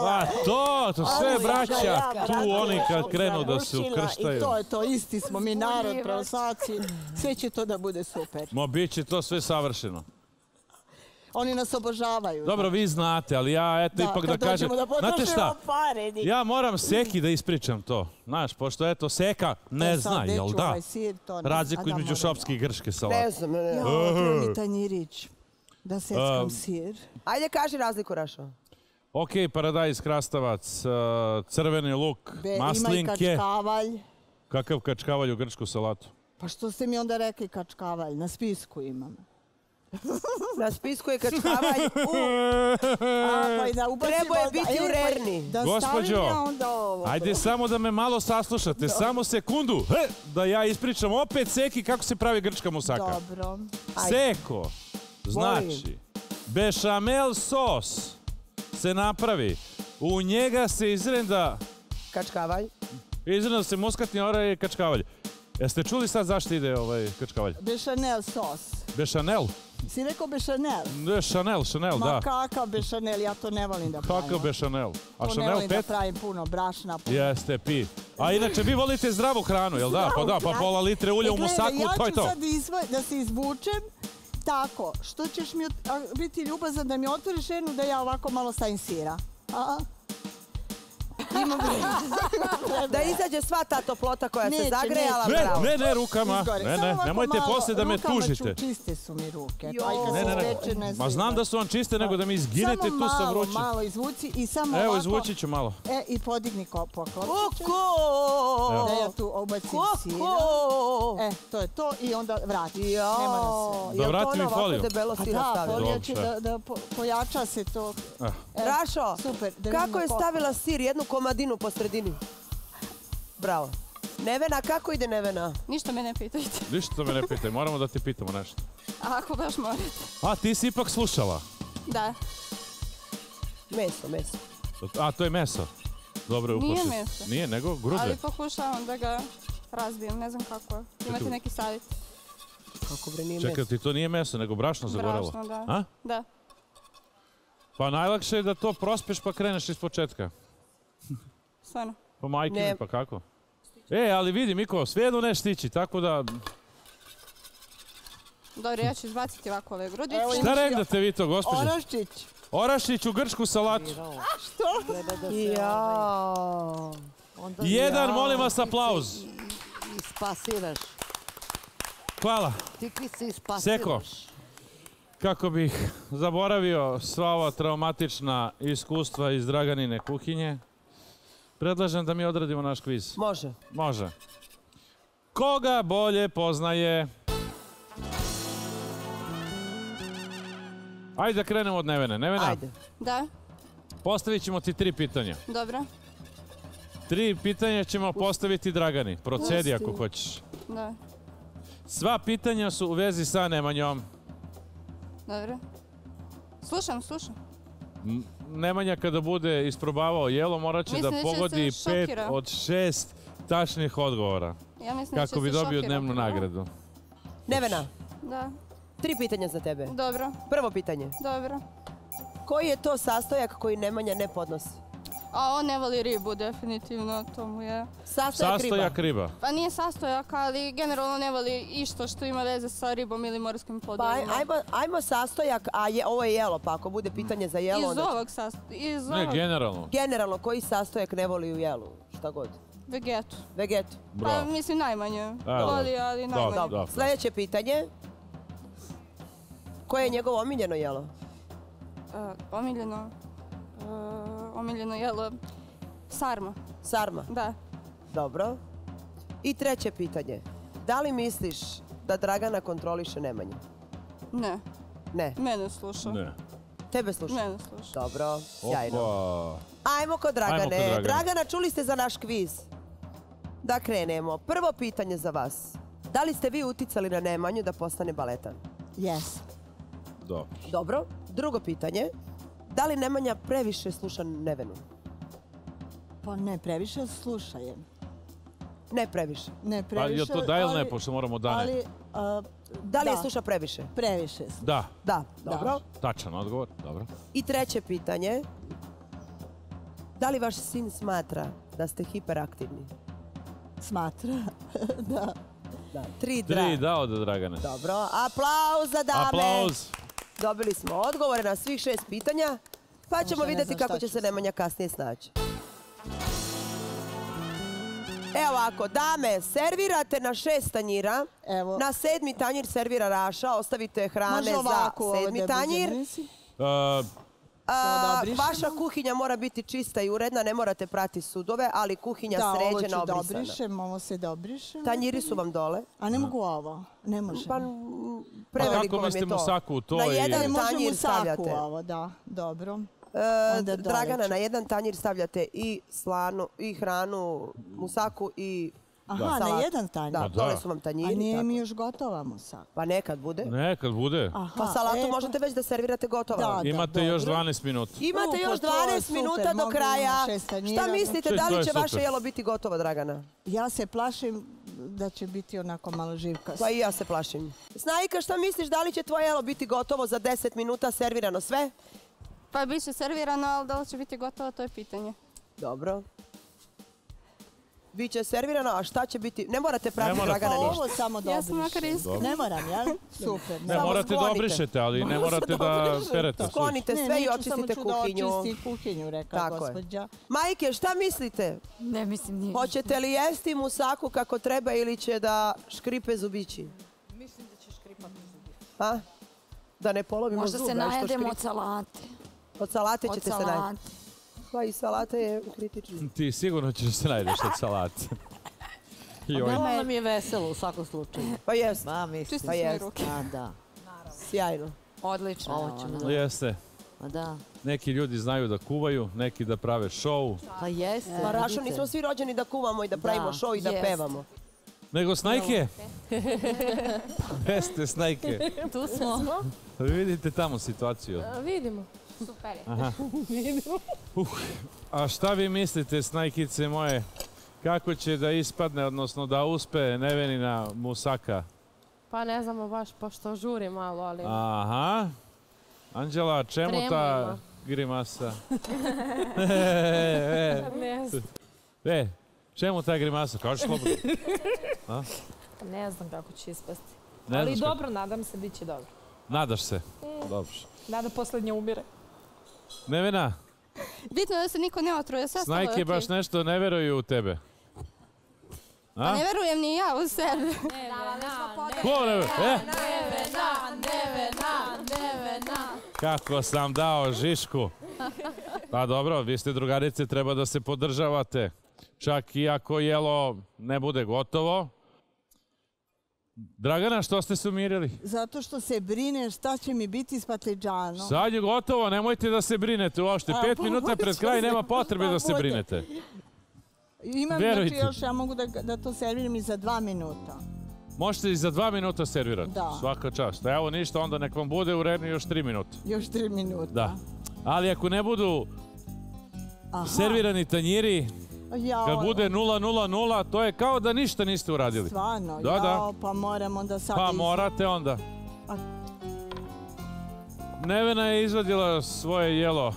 Pa to, to sve braća, ja, tu oni kad krenu da se ukrštaju. To je to, isti smo mi narod, pravoslavci, sve će to da bude super. Ma bit će to sve savršeno. Oni nas obožavaju. Dobro, vi znate, ali ja eto Da, ipak da kad kažem. dođemo da Znate šta? potrošimo pare, ni- Ja moram Seki da ispričam to. Znaš, pošto eto Seka ne E, zna, jel da? ovaj sir, to ne- Razliku između šopske i grčke salate. Ne znam, ne. Ja, mi tanjirić. Da seckam Um, sir. Ajde kaži razliku, Rašo. Ok, paradajz, krastavac, uh, crveni luk, Be, ima i maslinke. kačkavalj. Kakav kačkavalj u grčku salatu? Pa što ste mi onda rekli kačkavalj? Na spisku imam. *laughs* Na spisku je kačkavalj u... *laughs* A, pa i da ubacimo Trebao je biti u pa rerni. Da Gospođo, stavim ja onda ovo. Ajde samo da me malo saslušate, samo sekundu, he, da ja ispričam opet Seki kako se pravi grčka musaka. Dobro. Seko, znači, bešamel sos se napravi, u njega se izrenda, Kačkavalj. Izrenda se muskatni orah i kačkavalj. Jeste čuli sad zašto ide ovaj kačkavalj? Bešanel sos. Bešanel? Si rekao bešanel? Ne, Chanel, Chanel, Ma da. kakav bešanel, ja to ne volim da pravim. Kakav bešanel? A To ne Chanel volim da 5? pravim puno brašna. Puno. Jeste, pi. A inače, vi volite zdravu hranu, jel da? Pa da, pa pola litre ulja u E, musaku, to je Ja to. ću sad izvo- da se izvučem tako, što ćeš mi biti ljubazan da mi otvoriš jednu da ja ovako malo stavim sira. A? Imam *laughs* Da izađe sva ta toplota koja se zagrejala. Ne, ne, ne, rukama. Izgore. Ne, Samo ne, nemojte malo, poslije da me rukama ću- tužite. čiste su mi ruke. Ne, ne, ne. Ma sve znam da su vam čiste, nego da mi izginete Samo tu sa malo, vrućim. malo izvuci i samo Evo, ovako. izvući ću malo. E, i podigni ko poklopčiće. Koko! Da ja tu obacim sira. Koko! E, to je to i onda vrati. Ja. Ne mora se. Da vrati mi foliju. debelo da, folija će da, da po- pojača se to. Ah. E, Rašo, kako je stavila sir, jednu komadinu po sredini? Bravo. Nevena, kako ide Nevena? Ništa me ne pitajte. *laughs* Ništa me ne pitaj, moramo da ti pitamo nešto. Ako baš morate. A, ti si ipak slušala. Da. Meso, meso. A, to je meso. Dobro, Nije uplaši. meso. Nije, nego grude. Ali pokušavam da ga razbijem, ne znam kako. Imate Čekaj. neki savjet? Kako bre nije Čekaj, meso? ti to nije meso, nego brašno zagorelo. Brašno, da. A? Da. Pa najlakše je da to prospeš pa kreneš iz početka. Stvarno. Pa majke Ne. mi, pa kako? E, ali vidi, Miko, svejedno neš stići, tako da... Dobro, ja ću izbaciti ovako ove grudice. Evo Šta reknete vi to, gospođo? Oraščić. Orašić u grčku salatu. Što? Ja. Jedan, molim vas, aplauz. I spasiraš. Hvala. Ti ki se spasiraš. Seko. Kako bih zaboravio sva ova traumatična iskustva iz Draganine kuhinje, predlažem da mi odradimo naš kviz. Može. Može. Koga bolje poznaje? Ajde da krenemo od Nevene. Nevena, Ajde. Da, postavit ćemo ti tri pitanja. dobro. Tri pitanja ćemo postaviti Dragani. Procedi ako hoćeš. Da, Sva pitanja su u vezi sa Nemanjom. dobro. Slušam, slušam. Nemanja kada bude isprobavao jelo morat će Mislim da pogodi pet od šest tačnih odgovora. Ja mislim da će Kako bi dobio dnevnu nagradu. Nevena, Da, tri pitanja za tebe. dobro, Prvo pitanje. dobro. Koji je to sastojak koji Nemanja ne podnosi? A on ne voli ribu, definitivno, to mu je... Sastojak, Sastojak riba. riba. Pa nije sastojak, ali generalno ne voli išto što ima veze sa ribom ili morskim Pa plodovima. aj- ajmo, ajmo sastojak, a je, ovo je jelo, pa ako bude pitanje za jelo, Iz ovog sastojaka, iz Ne, generalno. Generalno, koji sastojak ne voli u jelu? Šta god. vegetu. Vegetu. Pa mislim najmanje. Voli, dobro. ali najmanje. dobro. Sljedeće pitanje. Koje je njegovo omiljeno jelo? E, omiljeno, e, omiljeno jelo, sarma, Sarma. da. Dobro. I treće pitanje. Da li misliš da Dragana kontroliše Nemanju? Ne, Ne. mene sluša. Ne. Tebe sluša? Mene sluša. Dobro, sjajno. Opa. Ajmo kod Dragane. Ajmo kod Dragane. Dragana, čuli ste za naš kviz? Da krenemo. Prvo pitanje za vas. Da li ste vi uticali na Nemanju da postane baletan? Jes. Dobro. Dobro. Drugo pitanje. Da li Nemanja previše sluša Nevenu? Pa ne, previše slušajem. Ne previše. Ne Pa previše. jel to da ili ne, pošto moramo da ne? Ali, a, Da li je Da. sluša previše? previše sluša. Da, Da. Dobro. tačan odgovor. Dobro. I treće pitanje. Da li vaš sin smatra da ste hiperaktivni? Smatra. da. *laughs* Da. Tri, dra. Tri da od Dragane. Dobro. Aplauz za dame. Aplauz. Dobili smo odgovore na svih šest pitanja. Pa ćemo vidjeti kako će se Nemanja kasnije snaći. Evo ovako, dame, servirate na šest tanjira. Evo. Na sedmi tanjir servira Raša, ostavite hrane za sedmi tanjir. A, vaša kuhinja mora biti čista i uredna, ne morate prati sudove, ali kuhinja Da, ovo sređena, ću da obrisana. obrišem, ovo se da obrišem. Tanjiri su vam dole. A ne mogu ovo, ne može. Pa, preveliko vam je to. musaku to Na jedan može tanjir stavljate. ovo, da, dobro. E, Dragana, ću. na jedan tanjir stavljate i slanu, i hranu, musaku i Aha, na jedan tanjir. Da, dole da. su vam A tanjiri. nije tako. mi još gotova musaka. Pa nekad bude. Ne, kad bude. Aha, Pa salatu e, možete već da servirate gotovo. Da, da. Imate još dobro. 12 minuta. Imate U, pa još to je 12 super, minuta do mogu kraja. šest tanjira. Šta mislite, da to li je će vaše super. jelo biti gotovo, Dragana? Ja se plašim da će biti onako malo živkast. Pa i ja se plašim. Snajka, šta misliš, da li će tvoje jelo biti gotovo za 10 minuta, servirano sve? Pa bit će servirano, ali da li će biti gotovo, to je pitanje. Dobro. Biće servirano, a šta će biti? Ne morate pratiti. Dragana Pa ništa. ovo samo da Ja sam makar iskrena. Ne moram, jel? Super. Ne Samo morate da sklonite. obrišete, ali ne morate da perete. sve. Sklonite Ne, sve i neću, očistite samo ću kuhinju. da kuhinju, rekla Tako je. gospođa. Majke, šta mislite? Ne mislim nije. Hoćete li jesti musaku kako treba ili će da škripe zubići? Mislim da će škripati A? Da ne polovimo Možda zube, se najedemo od salate. Od salate ćete se najeti. Pa i salata je kritična. Ti sigurno ćeš se najdeš od salate. Joj. Bilo nam je veselo u svakom slučaju. Pa jest, Ma, mislim. Pa jest. ruke. A, da. sjajno. Odlično. Ovo ćemo da- Jeste. Ma da. Neki ljudi znaju da kuvaju, neki da prave show. Pa jeste. Pa Rašo, nismo svi rođeni da kuvamo i da pravimo show i da jest. pevamo. Nego snajke. Jeste *laughs* snajke. Tu smo. Vidite tamo situaciju. Vidimo. Super je. Aha. Uh, a šta vi mislite, snajkice moje? Kako će da ispadne, odnosno da uspe Nevenina Musaka? Pa ne znamo baš, pošto žuri malo, ali... Aha. Anđela, čemu ta grimasa? e, *laughs* Ne znam, e, e, čemu ta grimasa? Kaži slobodno. A? ne znam kako će ispasti. Ne ali kako? dobro, nadam se, bit će dobro. Nadaš se. Dobro. Nada posljednje umire. Nevena, Bitno je da se niko ne otruje, sve snajke baš nešto ne veruju u tebe. Pa A? ne verujem ni ja u sebe. Ko ne veruje? E? Kako sam dao Žišku. Pa dobro, vi ste drugarice, treba da se podržavate. Čak i ako jelo ne bude gotovo. Dragana, što ste se umirili? Zato što se brine šta će mi biti s patliđanom. Sad je gotovo, nemojte da se brinete uopšte. A, Pet minuta pred kraj nema potrebe da se bude. brinete. Imam Verujte. znači još, ja mogu da, da to serviram i za dva minuta. Možete i za dva minuta servirati. Da. Svaka čast. Evo ništa, onda nek vam bude u redu još tri minuta. Još tri minuta. Da. Ali ako ne budu Aha. servirani tanjiri, Jao, kad bude 000, to je kao da ništa niste uradili. Stvarno, Da, da. jao, pa moram onda sad... Pa iz- morate onda. A- Nevena je izvadila svoje jelo.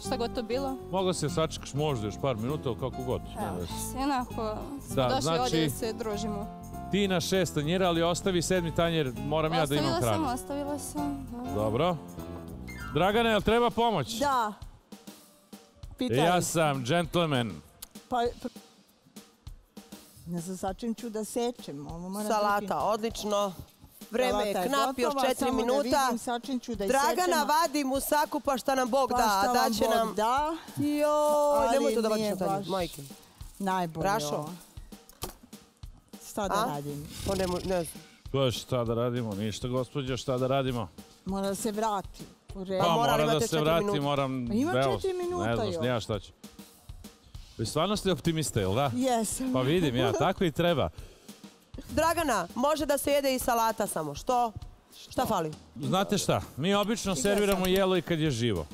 Šta god to bilo. Mogu se sačekaš možda još par minuta, kako god. veze. Jednako smo Da, došli znači- ovdje da se družimo. Ti na šest tanjira, ali ostavi sedmi tanjer, moram ja da imam Ostavila sam, hranu. ostavila sam. Dobro. Dragane, jel treba pomoć? Da. Pitaj. Ja sam gentleman. Pa, pa- Ne znam sa čim ću da sečem. Ovo mora Salata, biti- odlično. Vreme je Salata knap, još četiri samo da minuta. vidim sa čim ću da Dragana vadi musaku pa šta nam Bog Pa da, šta a vam Bog nam... da, Joj, Ali nemoj to da vadiš na majke. najbolje Rašo? ovo. Šta da A? radim? Pa nemoj, ne znam. Pa šta da radimo? Ništa, gospođo, šta da radimo? Mora da se vrati. Redu. Pa mora, mora da se vrati, minuta. moram... Pa ima četiri minuta Ne znam, još. ni ja šta ću. Vi stvarno ste optimiste, jel da? Jesam. Pa vidim ja, tako i treba. Dragana, može da se jede i salata samo. Što? Šta fali? Znate šta, mi obično serviramo jelo i kad je živo.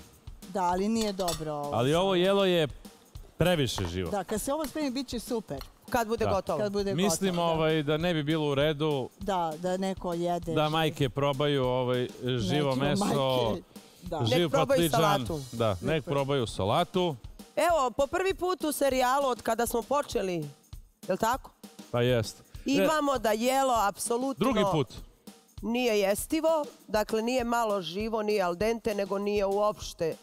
Da, ali nije dobro ovo. Ali ovo jelo je previše živo. Da, kad se ovo spremi, bit će super. Kad bude Da. gotovo. Kad bude Mislim gotovo, ovaj, da ne bi bilo u redu Da, da neko jede. da majke probaju ovaj, živo Nećemo meso, majke, da. živ Nek probaju patliđan. salatu. Da, nek probaju salatu. Evo, po prvi put u serijalu od kada smo počeli, jel tako? Pa jest. E, Imamo da jelo apsolutno drugi put. nije jestivo, dakle nije malo živo, nije al dente, nego nije uopšte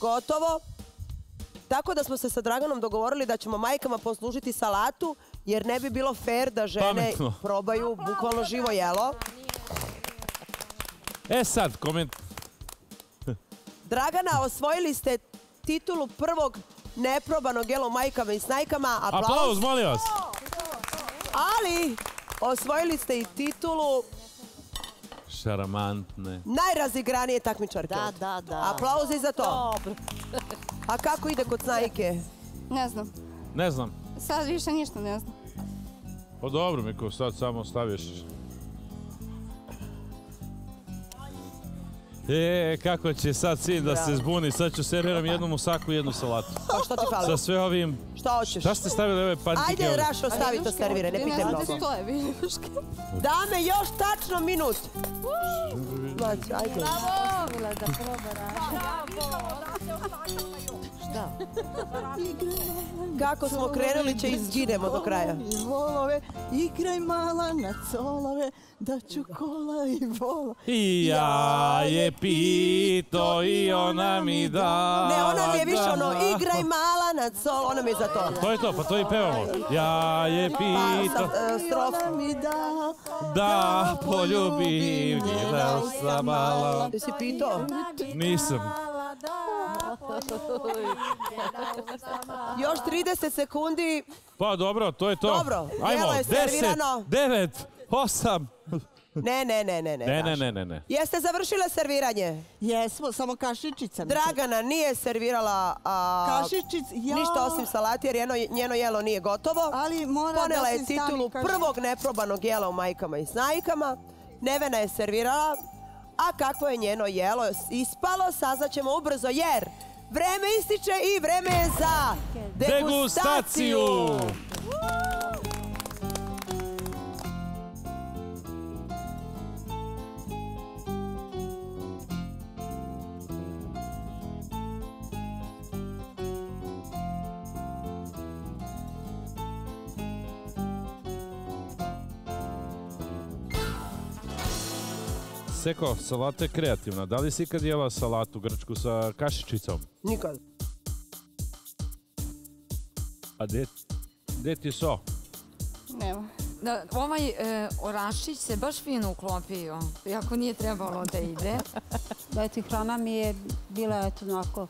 gotovo. Tako da smo se sa Draganom dogovorili da ćemo majkama poslužiti salatu, jer ne bi bilo fair da žene Pametno. probaju bukvalno živo jelo. E sad, koment... Dragana, osvojili ste titulu prvog neprobanog jela u majkama i snajkama. Aplauz. Aplauz, molim vas. Ali, osvojili ste i titulu Šaramantne. najrazigranije takmičarke. Da, da, da. Aplauz i za to. A kako ide kod snajke? Ne znam. Ne znam. Sad više ništa ne znam. Pa dobro, Miko, sad samo staviš. E, kako će sad sin da se zbuni, sad ću serviram jednu musaku i jednu salatu. Pa što ti fali? Sa sve ovim... Šta hoćeš? Šta ste stavili ove patike? Ajde, Rašo, stavi to servire, ne pitaj znam mnogo. stoje viljuške. Dame, još tačno minut. Znači, ajde. Bravo! da proba Šta? *laughs* Kako smo krenuli će izginemo do kraja. I volove, igraj mala na colove, da ću kola i vola. I ja je pito i ona mi da. Ne, ona mi je više ono, igraj mala na sol, ona mi je za to. To je to, pa to i pevamo. Ja je Pa, pito e, strofu. mi da, da poljubim njena sam mala. Ti si pitao? Nisam. Još 30 sekundi. Pa dobro, to je to. Dobro, Ajmo, jelo je 10, servirano. 9, 8. Ne, ne, ne, ne, ne. Ne, ne, ne, ne, ne. Jeste završile serviranje? Jesmo, samo kašičica. Dragana nije servirala a, Kašičic, ja. ništa osim salati jer njeno, njeno jelo nije gotovo. Ali mora Ponela da je se stavi titulu prvog neprobanog jela u majkama i snajkama. Nevena je servirala. A kakvo je njeno jelo ispalo, saznaćemo ubrzo jer vreme ističe i vreme je za degustaciju. Degustaciju! Seko, salata je kreativna. Da li si ikad jela salatu grčku sa kašičicom? Nikad. A gde, gde ti so? Nema. Da, ovaj e, orašić se baš fino uklopio, iako nije trebalo da ide. *laughs* Da, eto, i hrana mi je bila, eto, onako,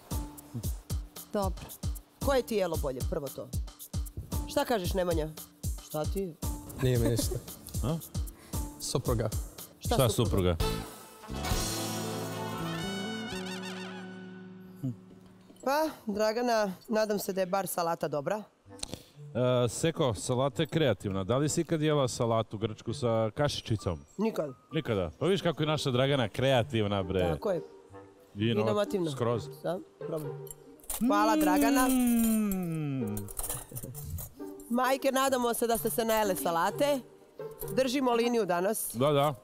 dobro. Koje ti jelo bolje? Prvo to. Šta kažeš Nemanja? Šta ti? Nije mi ništa. A? Šta, Šta supruga? Pa, Dragana, nadam se da je bar salata dobra. E, Seko, salata je kreativna. Da li si ikad jela salatu grčku sa kašičicom? Nikad. Nikada. Pa vidiš kako je naša Dragana kreativna, bre. Tako je. Ino- Inovativno. Skroz. Da, probaj. Hvala Dragana. Mm. Majke, nadamo se da ste se najele salate. Držimo liniju danas. Da, da.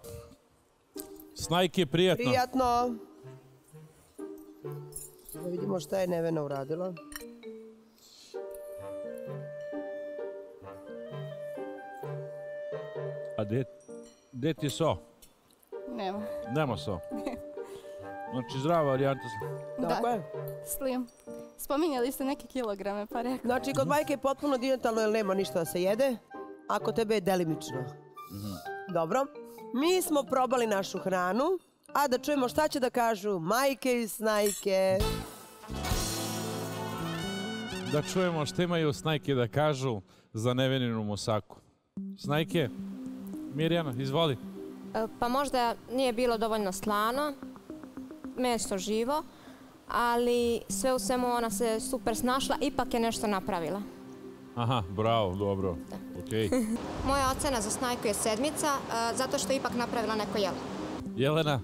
Snajke je prijatno. Prijatno. Da vidimo šta je Nevena uradila. A gde, gde ti so? Nema. Nema so. Znači zdrava varijanta. Tako da. je. Slim. Spominjali ste neke kilograme, pa rekao. Znači, kod majke je potpuno dijetalno jer nema ništa da se jede, a kod tebe je delimično. Dobro. Mi smo probali našu hranu, a da čujemo šta će da kažu majke i snajke. Da čujemo što imaju snajke da kažu za neveninu musaku. Snajke, Mirjana, izvoli. E, Pa možda nije bilo dovoljno slano, meso živo, ali sve u svemu ona se super snašla, ipak je nešto napravila. Aha, bravo, dobro. Okej. *laughs* Moja ocena za snajku je sedmica, e, zato što je ipak napravila neko jelo. Jelena,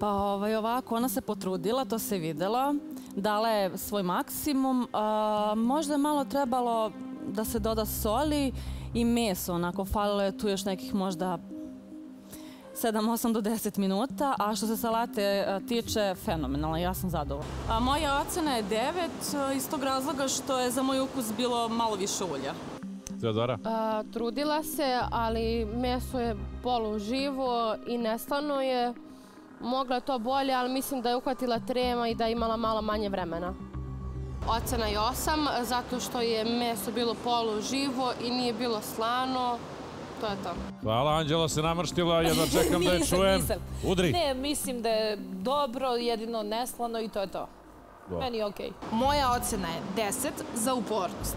Pa ovaj, ovako, ona se potrudila, to se vidjelo. Dala je svoj maksimum. A, možda je malo trebalo da se doda soli i meso, onako falilo je tu još nekih možda 7, 8 do 10 minuta, a što se salate a, tiče, fenomenalno, ja sam zadovoljna. A moja ocena je 9 iz tog razloga što je za moj ukus bilo malo više ulja. Teodora? A, trudila se, ali meso je poluživo i neslano je. Mogla je to bolje, ali mislim da je uhvatila trema i da je imala malo manje vremena. Ocena je 8, zato što je meso bilo poluživo i nije bilo slano. To je to. hvala, Anđela se namrštila, jedva *laughs* čekam da je čujem. nisam. Udri. Ne, mislim da je dobro, jedino neslano i to je to. Dobro. Meni je okej. Moja ocena je 10 za upornost.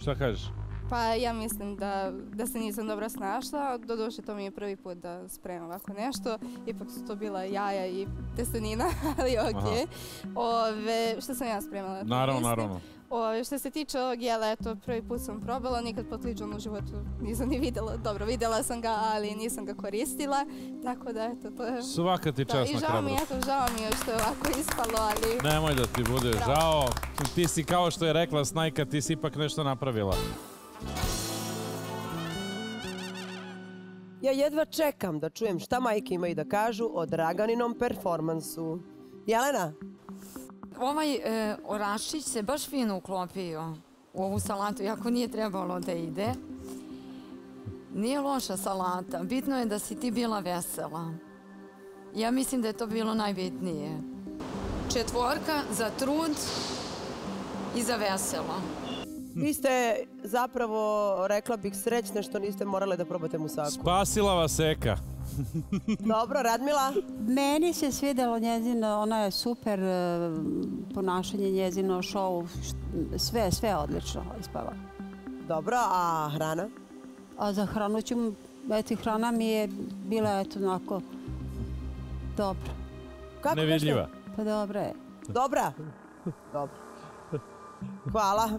Šta kažeš? Pa ja mislim da, da se nisam dobro snašla, doduše to mi je prvi put da spremam ovako nešto, ipak su to bila jaja i testenina, *laughs* ali ok. Ove, što sam ja spremala? Naravno, naravno. Ove, što se tiče ovog jela, eto, prvi put sam probala, nikad potliđan u životu nisam ni vidjela. Dobro, vidjela sam ga, ali nisam ga koristila, tako da, eto, to je... Svaka ti čast I na žao mi eto, žao mi je što je ovako ispalo, ali... Nemoj da ti bude žao. Ti si kao što je rekla Snajka, ti si ipak nešto napravila. Ja jedva čekam da čujem šta majke imaju da kažu o Draganinom performansu. Jelena, Ovaj e, orašić se baš fino uklopio u ovu salatu, iako nije trebalo da ide. Nije loša salata, bitno je da si ti bila vesela. Ja mislim da je to bilo najbitnije. Četvorka za trud i za veselo. *laughs* vi ste zapravo, rekla bih, srećne što niste morale da probate musaku. Spasila vas Eka. *laughs* Dobro, Radmila? Meni se svidjelo njezino, ona je super e, ponašanje, njezino show, št- sve, sve odlično ispala. Dobro, a hrana? A za hranu ću, eto, hrana mi je bila, eto, onako, dobro. Kako Nevidljiva. Pa dobra je. Dobra? Dobro. Hvala.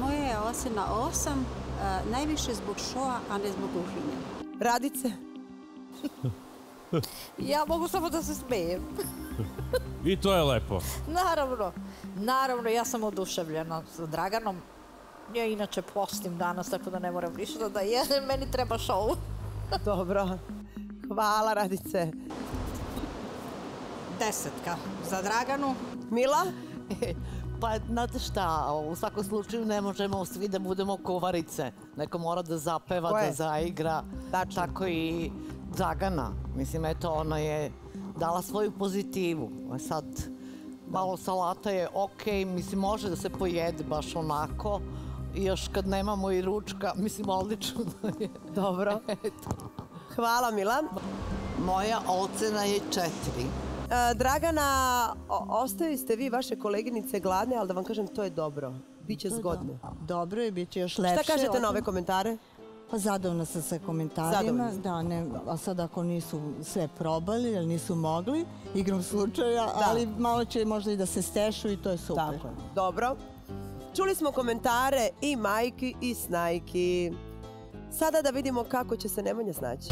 Moja je ocena 8, e, najviše zbog šoa, a ne zbog kuhinje. Radice? *laughs* Ja mogu samo da se smijem. I to je lepo. Naravno, naravno, ja sam oduševljena sa Draganom. Ja inače postim danas, tako da ne moram ništa da jedem, meni treba šou. *laughs* Dobro. Hvala, Radice. Desetka za Draganu. Mila? *laughs* Pa, znate šta, u svakom slučaju ne možemo svi da budemo kovarice. Neko mora da zapeva, da zaigra. Tako i Dragana. Mislim, eto, ona je dala svoju pozitivu. A sad, malo salata je okej, mislim, može da se pojede baš onako. I još kad nemamo i ručka, *laughs* mislim, odlično da je. Dobro. *laughs* Hvala, Mila. Moja ocena je četiri. E, Dragana, o- ostavili ste vi vaše koleginice gladne, ali da vam kažem, to je dobro. Biće zgodno. Dobro je, bit će još lepše. Šta kažete na ove komentare? Pa zadovoljna sam sa komentarima. Da, ne, a sad ako nisu sve probali, jer nisu mogli, igrom slučaja, ali malo će možda i da se stešu i to je super. Tako je. Dobro. Čuli smo komentare i majki i snajki. Sada da vidimo kako će se Nemanja snaći.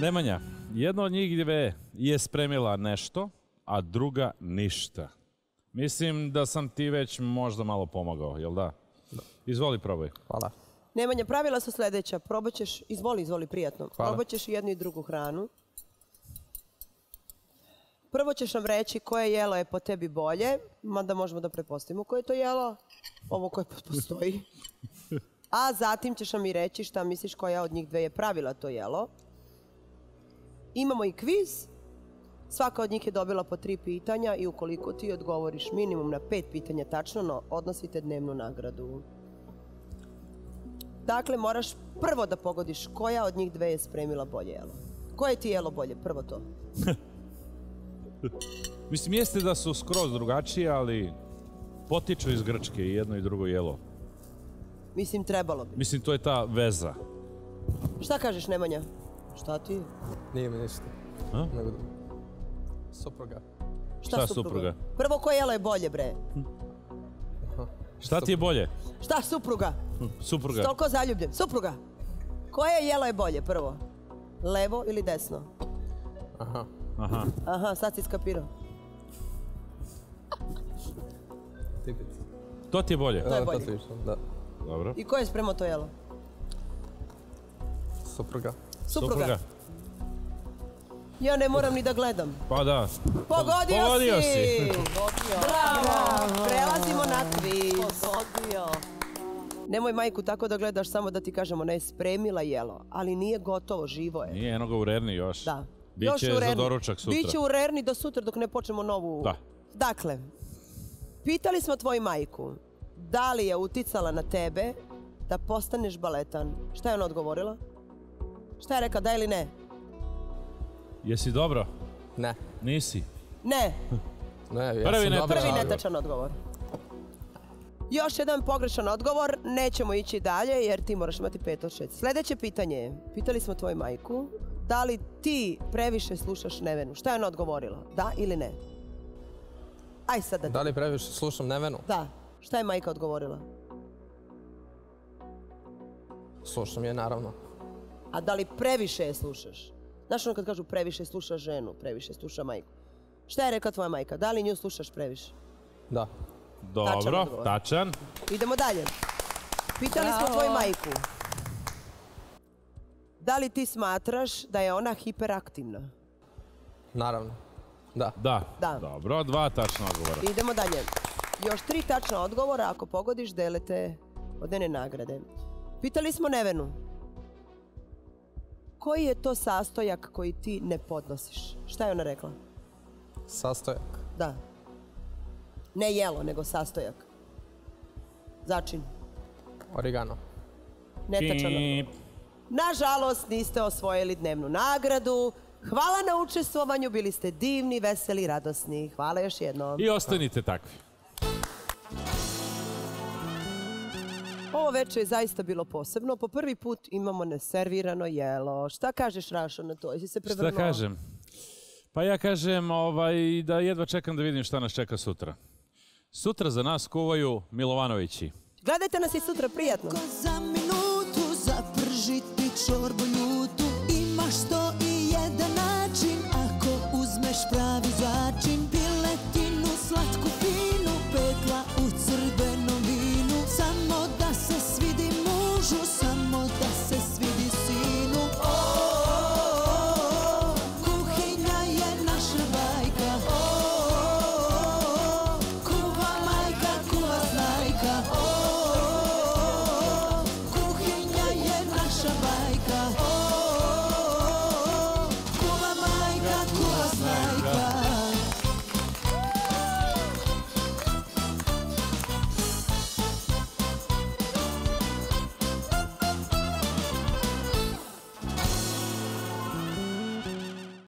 Nemanja, jedna od njih dve je spremila nešto, a druga ništa. Mislim da sam ti već možda malo pomogao, jel da? Izvoli probaj. Hvala. Nemanja, pravila su sljedeća. Probat ćeš, izvoli, izvoli, prijatno. Hvala. Probat ćeš jednu i drugu hranu. Prvo ćeš nam reći koje jelo je po tebi bolje, mada možemo da prepostavimo koje je to jelo, ovo koje postoji. *laughs* A zatim ćeš nam i reći šta misliš koja od njih dve je pravila to jelo. Imamo i kviz. Svaka od njih je dobila po tri pitanja i ukoliko ti odgovoriš minimum na pet pitanja tačno, no, odnosite dnevnu nagradu. Dakle, moraš prvo da pogodiš koja od njih dve je spremila bolje jelo. Koje ti jelo bolje? Prvo to. *laughs* Mislim, jeste da su skroz drugačije, ali potiču iz Grčke i jedno i drugo jelo. Mislim, trebalo bi. Mislim, to je ta veza. Šta kažeš, Nemanja? Šta ti? Nije mi ništa. A? Nego- Supruga. Šta supruga? Prvo koje jelo je bolje, bre? Šta ti je bolje? Šta supruga? Supruga. Toliko zaljubljen. Supruga. Koje jelo je bolje prvo? Levo ili desno? Aha. Aha. Aha, sad si skapirao. To ti je bolje? To je bolje. da. Dobro. I ko je spremao to jelo? Supruga. Supruga. Ja ne moram ni da gledam. Pa da. Pogodio, Pogodio si! si. Bravo! Prelazimo na kviz. Pogodio. Nemoj majku tako da gledaš, samo da ti kažemo, ona je spremila jelo, ali nije gotovo, živo je. Nije enoga u Rerni još. Da. Biće Još u za doručak sutra. Biće u Rerni do sutra dok ne počnemo novu... Da. Dakle, pitali smo tvoju majku da li je uticala na tebe da postaneš baletan. Šta je ona odgovorila? Šta je rekla, da ili ne? Jesi dobro? Ne. Nisi? Ne. Ne, ja Prvi sam netačan dobar, Prvi netačan odgovor. Još jedan pogrešan odgovor, nećemo ići dalje jer ti moraš imati pet od šest. Sljedeće pitanje je, pitali smo tvoju majku, da li ti previše slušaš Nevenu? Šta je ona odgovorila? Da ili ne? Aj sad da... Da li previše slušam Nevenu? Da. Šta je majka odgovorila? Slušam je, naravno. A da li previše je slušaš? Znaš ono kad kažu previše sluša ženu, previše sluša majku. Šta je rekla tvoja majka? Da li nju slušaš previše? Da. Dobro, tačan. Idemo dalje. Pitali smo tvoju majku. Da li ti smatraš da je ona hiperaktivna? Naravno. Da. Da. Da. Dobro, dva tačna odgovora. Idemo dalje. Još tri tačna odgovora, ako pogodiš, delete od ene nagrade. Pitali smo Nevenu. Koji je to sastojak koji ti ne podnosiš? Šta je ona rekla? Sastojak. Da. Ne jelo, nego sastojak. Začin. Origano. Netačan odgovor. Nažalost, niste osvojili dnevnu nagradu. Hvala na učestvovanju, bili ste divni, veseli i radosni. Hvala još jednom. I ostanite takvi. Ovo večer je zaista bilo posebno. Po prvi put imamo neservirano jelo. Šta kažeš, Rašo, na to? Jesi se prevrlo? Šta kažem? Pa ja kažem ovaj, da jedva čekam da vidim šta nas čeka sutra. Sutra za nas kuvaju Milovanovići. Gledajte nas i sutra, prijatno. Za minutu zapržiti čorbu